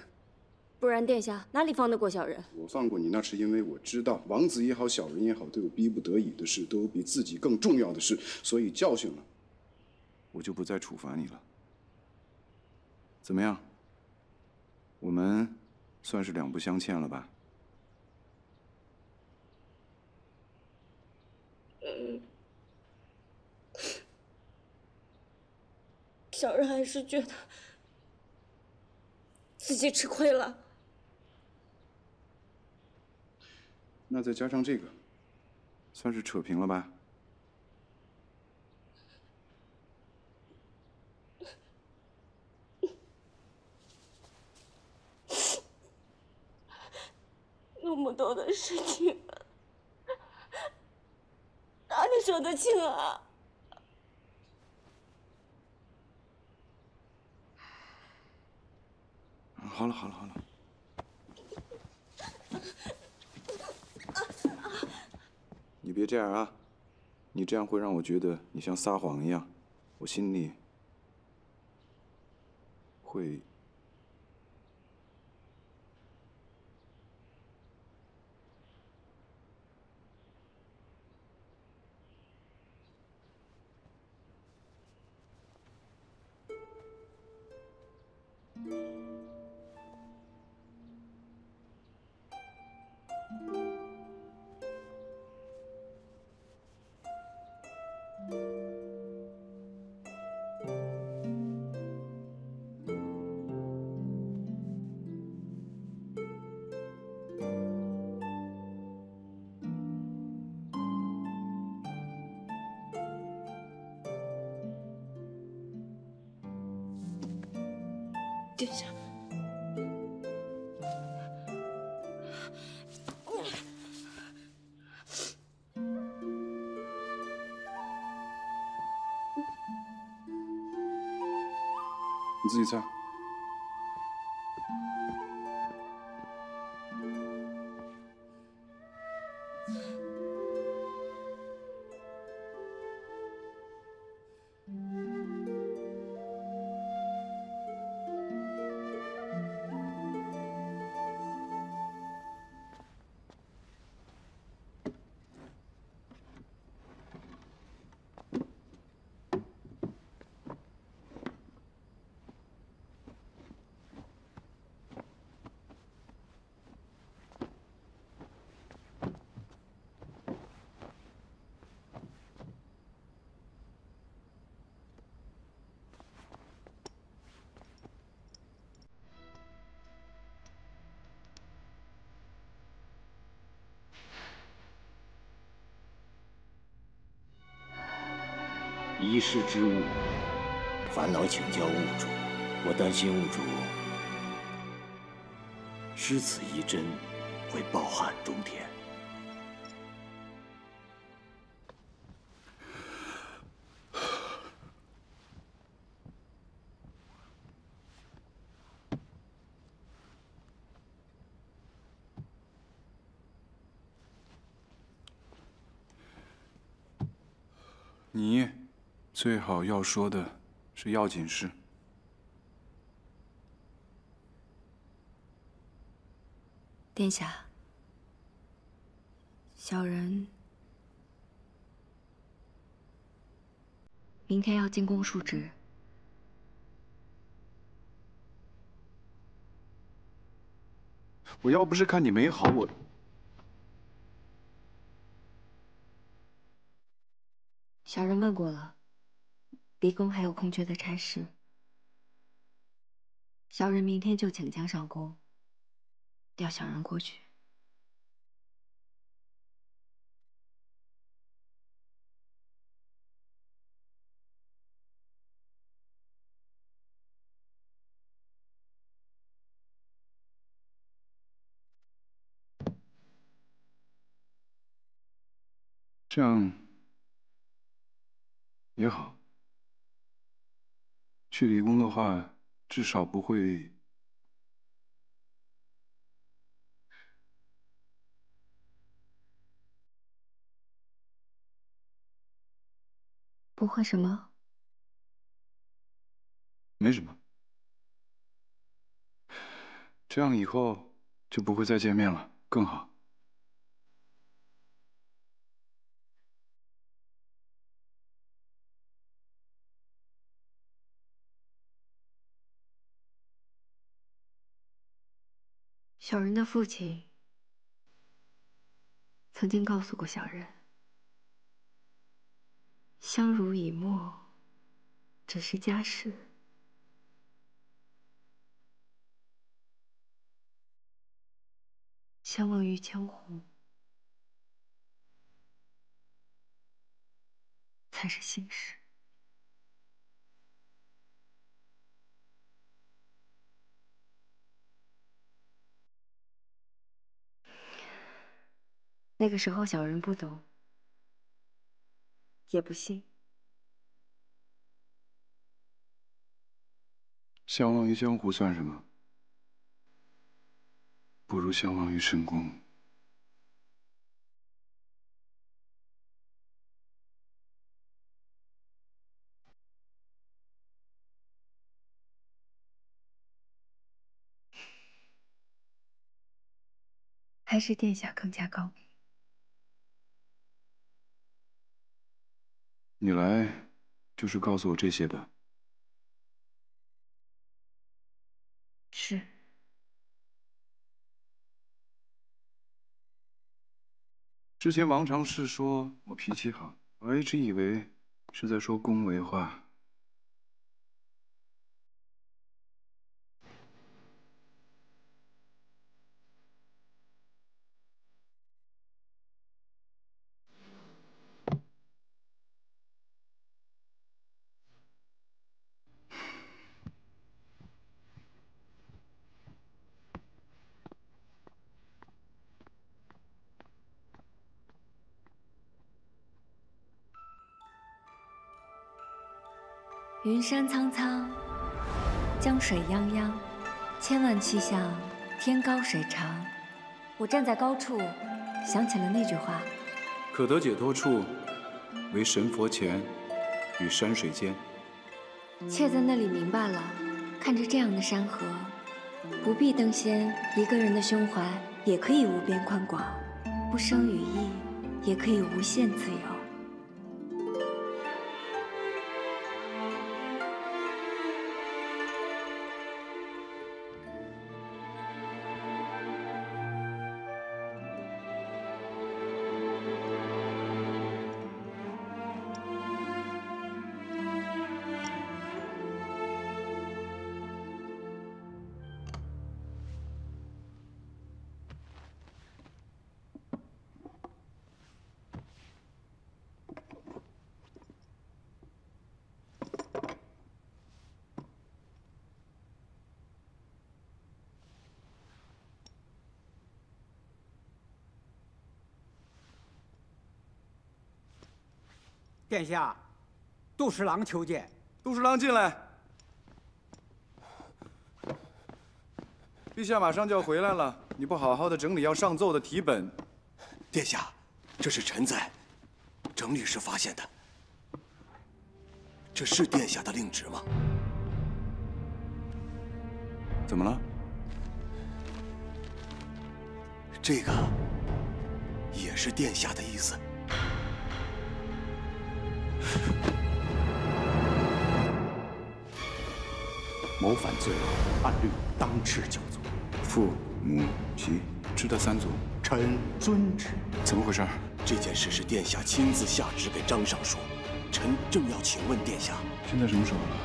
不然殿下哪里放得过小人？我放过你，那是因为我知道，王子也好，小人也好，都有逼不得已的事，都有比自己更重要的事，所以教训了，我就不再处罚你了。怎么样？我们算是两不相欠了吧？小人还是觉得自己吃亏了。那再加上这个，算是扯平了吧？那么多的事情，哪里说得清啊？好了好了好了，你别这样啊！你这样会让我觉得你像撒谎一样，我心里会。遗失之物，烦劳请教物主。我担心物主失此一针，会抱憾终天。最好要说的是要紧事。殿下，小人明天要进宫述职。我要不是看你没好，我小人问过了，离宫还有空缺的差事，小人明天就请将上宫，调小人过去。这样也好。去理工的话，至少不会。不会什么？没什么。这样以后就不会再见面了，更好。小人的父亲曾经告诉过小人相濡以沫只是家事。相忘于江湖才是心事。那个时候小人不懂，也不信。相忘于江湖算什么？不如相忘于深宫。还是殿下更加高明。你来就是告诉我这些的。是。之前王常是说我脾气好，我一直以为是在说恭维话。山苍苍，江水泱泱，千万气象，天高水长。我站在高处，想起了那句话：可得解脱处，为神佛前，与山水间。妾在那里明白了，看着这样的山河，不必登仙，一个人的胸怀也可以无边宽广，不生羽翼，也可以无限自由。殿下，杜十郎求见。杜十郎进来。陛下马上就要回来了，你不好好的整理要上奏的题本。殿下，这是臣在整理时发现的。这是殿下的令旨吗？怎么了？这个也是殿下的意思。谋反罪，按律当诛九族，父母妻诛他三族。臣遵旨。怎么回事？这件事是殿下亲自下旨给张尚书，臣正要请问殿下。现在什么时候了？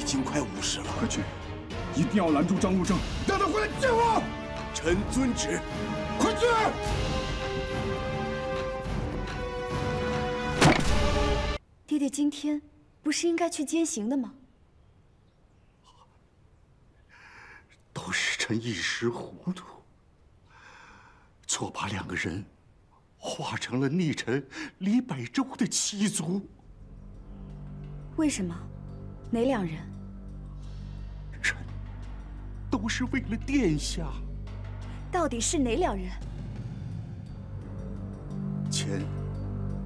已经快午时了。快去，一定要拦住张禄正，让他回来见我。臣遵旨。快去！爹爹今天不是应该去监刑的吗？都是臣一时糊涂，错把两个人化成了逆臣李百周的妻族。为什么？哪两人？臣都是为了殿下。到底是哪两人？前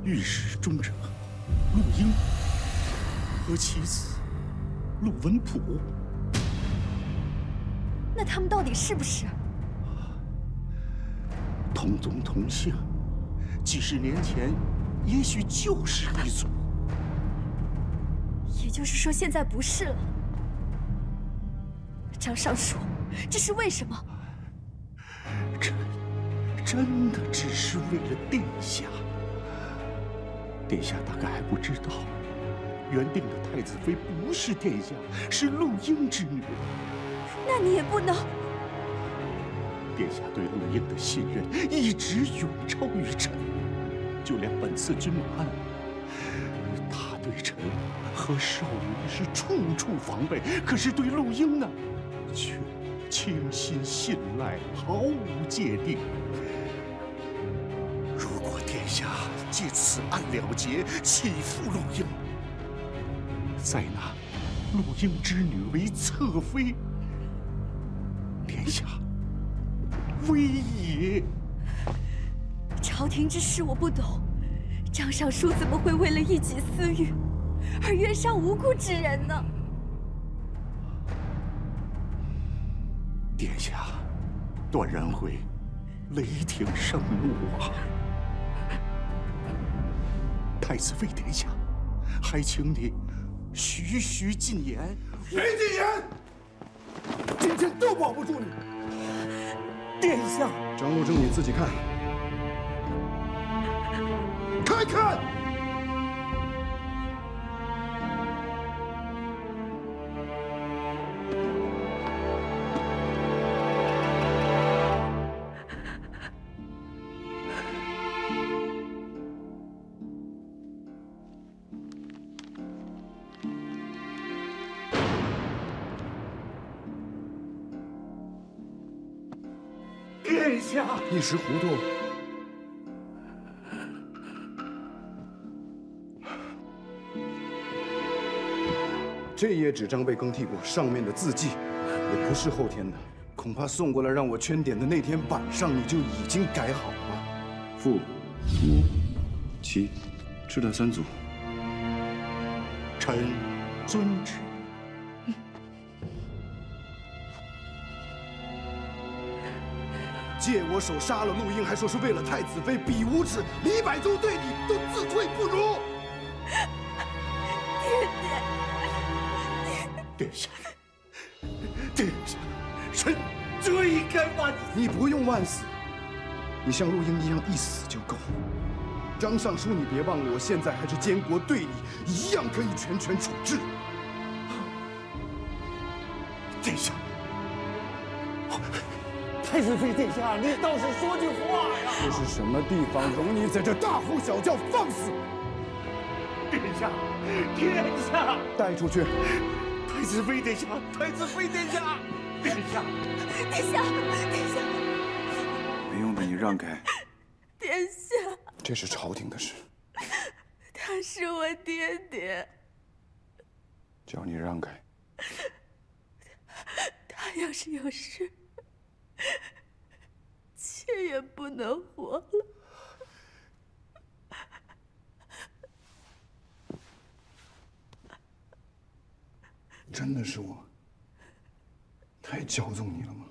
御史中丞陆英和其子陆文普。那他们到底是不是？同宗同姓，几十年前也许就是一族。也就是说，现在不是了。张尚书，这是为什么？臣真的只是为了殿下。殿下大概还不知道，原定的太子妃不是殿下，是陆英之女。那你也不能。殿下对陆英的信任一直远超于臣，就连本次军马案，他对臣和少云是处处防备，可是对陆英呢，却倾心信赖，毫无芥蒂。如果殿下借此案了结，起复陆英，再纳陆英之女为侧妃，殿下。危矣！朝廷之事我不懂，张尚书怎么会为了一己私欲而冤杀无辜之人呢？殿下，断然会雷霆盛怒啊！太子妃殿下，还请你徐徐进言。谁进言？今天都保不住你。殿下，张路正，你自己看，看看。这页纸张被更替过，上面的字迹也不是后天的，恐怕送过来让我圈点的那天晚上你就已经改好了。父、母、妻，赤带三组。臣遵旨。借我手杀了陆英，还说是为了太子妃，比无耻！李百宗对你都自愧不如。殿下，殿下，臣罪该万死。你不用万死，你像陆英一样一死就够了。张尚书，你别忘了，我现在还是监国，对你一样可以全权处置。殿下，太子妃殿下，你倒是说句话呀！这是什么地方，容你在这大呼小叫，放肆！殿下，殿下，带出去！太子妃殿下，太子妃殿下，殿下，殿下，殿下，没用的，你让开。殿下，这是朝廷的事。他是我爹爹。叫你让开。他要是有事，妾也不能活了。真的是我太骄纵你了吗？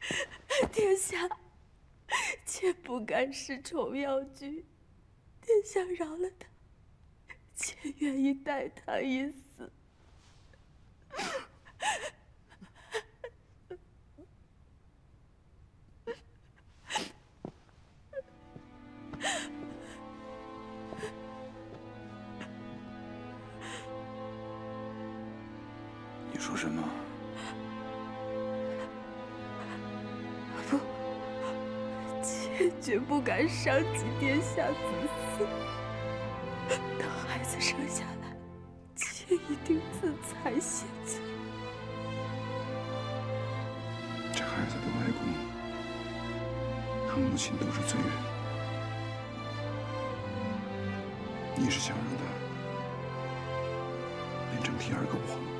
殿下，妾不敢恃宠要居，殿下饶了他，妾愿意代他一死。绝不敢伤及殿下子嗣。等孩子生下来，妾一定自裁谢罪。这孩子的外公、他母亲都是罪人，你是想让他变成第二个我吗？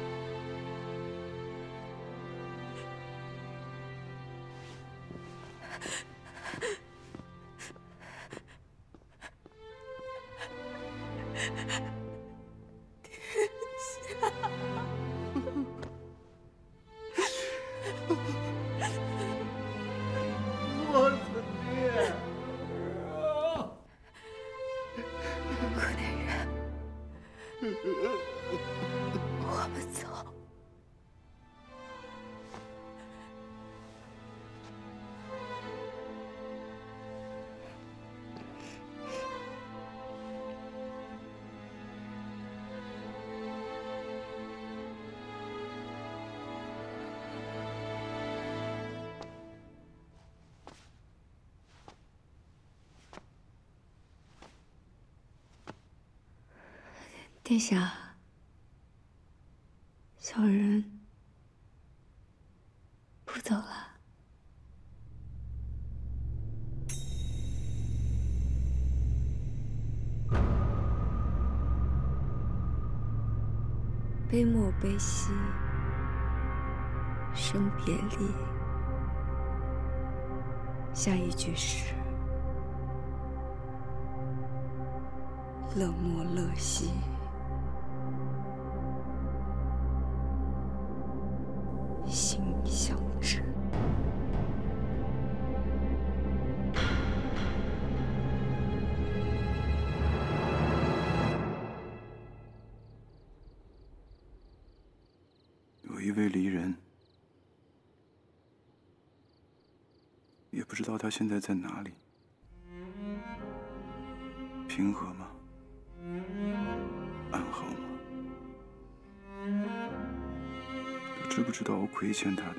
殿下，小人不走了。悲莫悲兮，生别离。下一句是乐莫乐兮，现在在哪里。平和吗？安好吗？他知不知道我亏欠他的，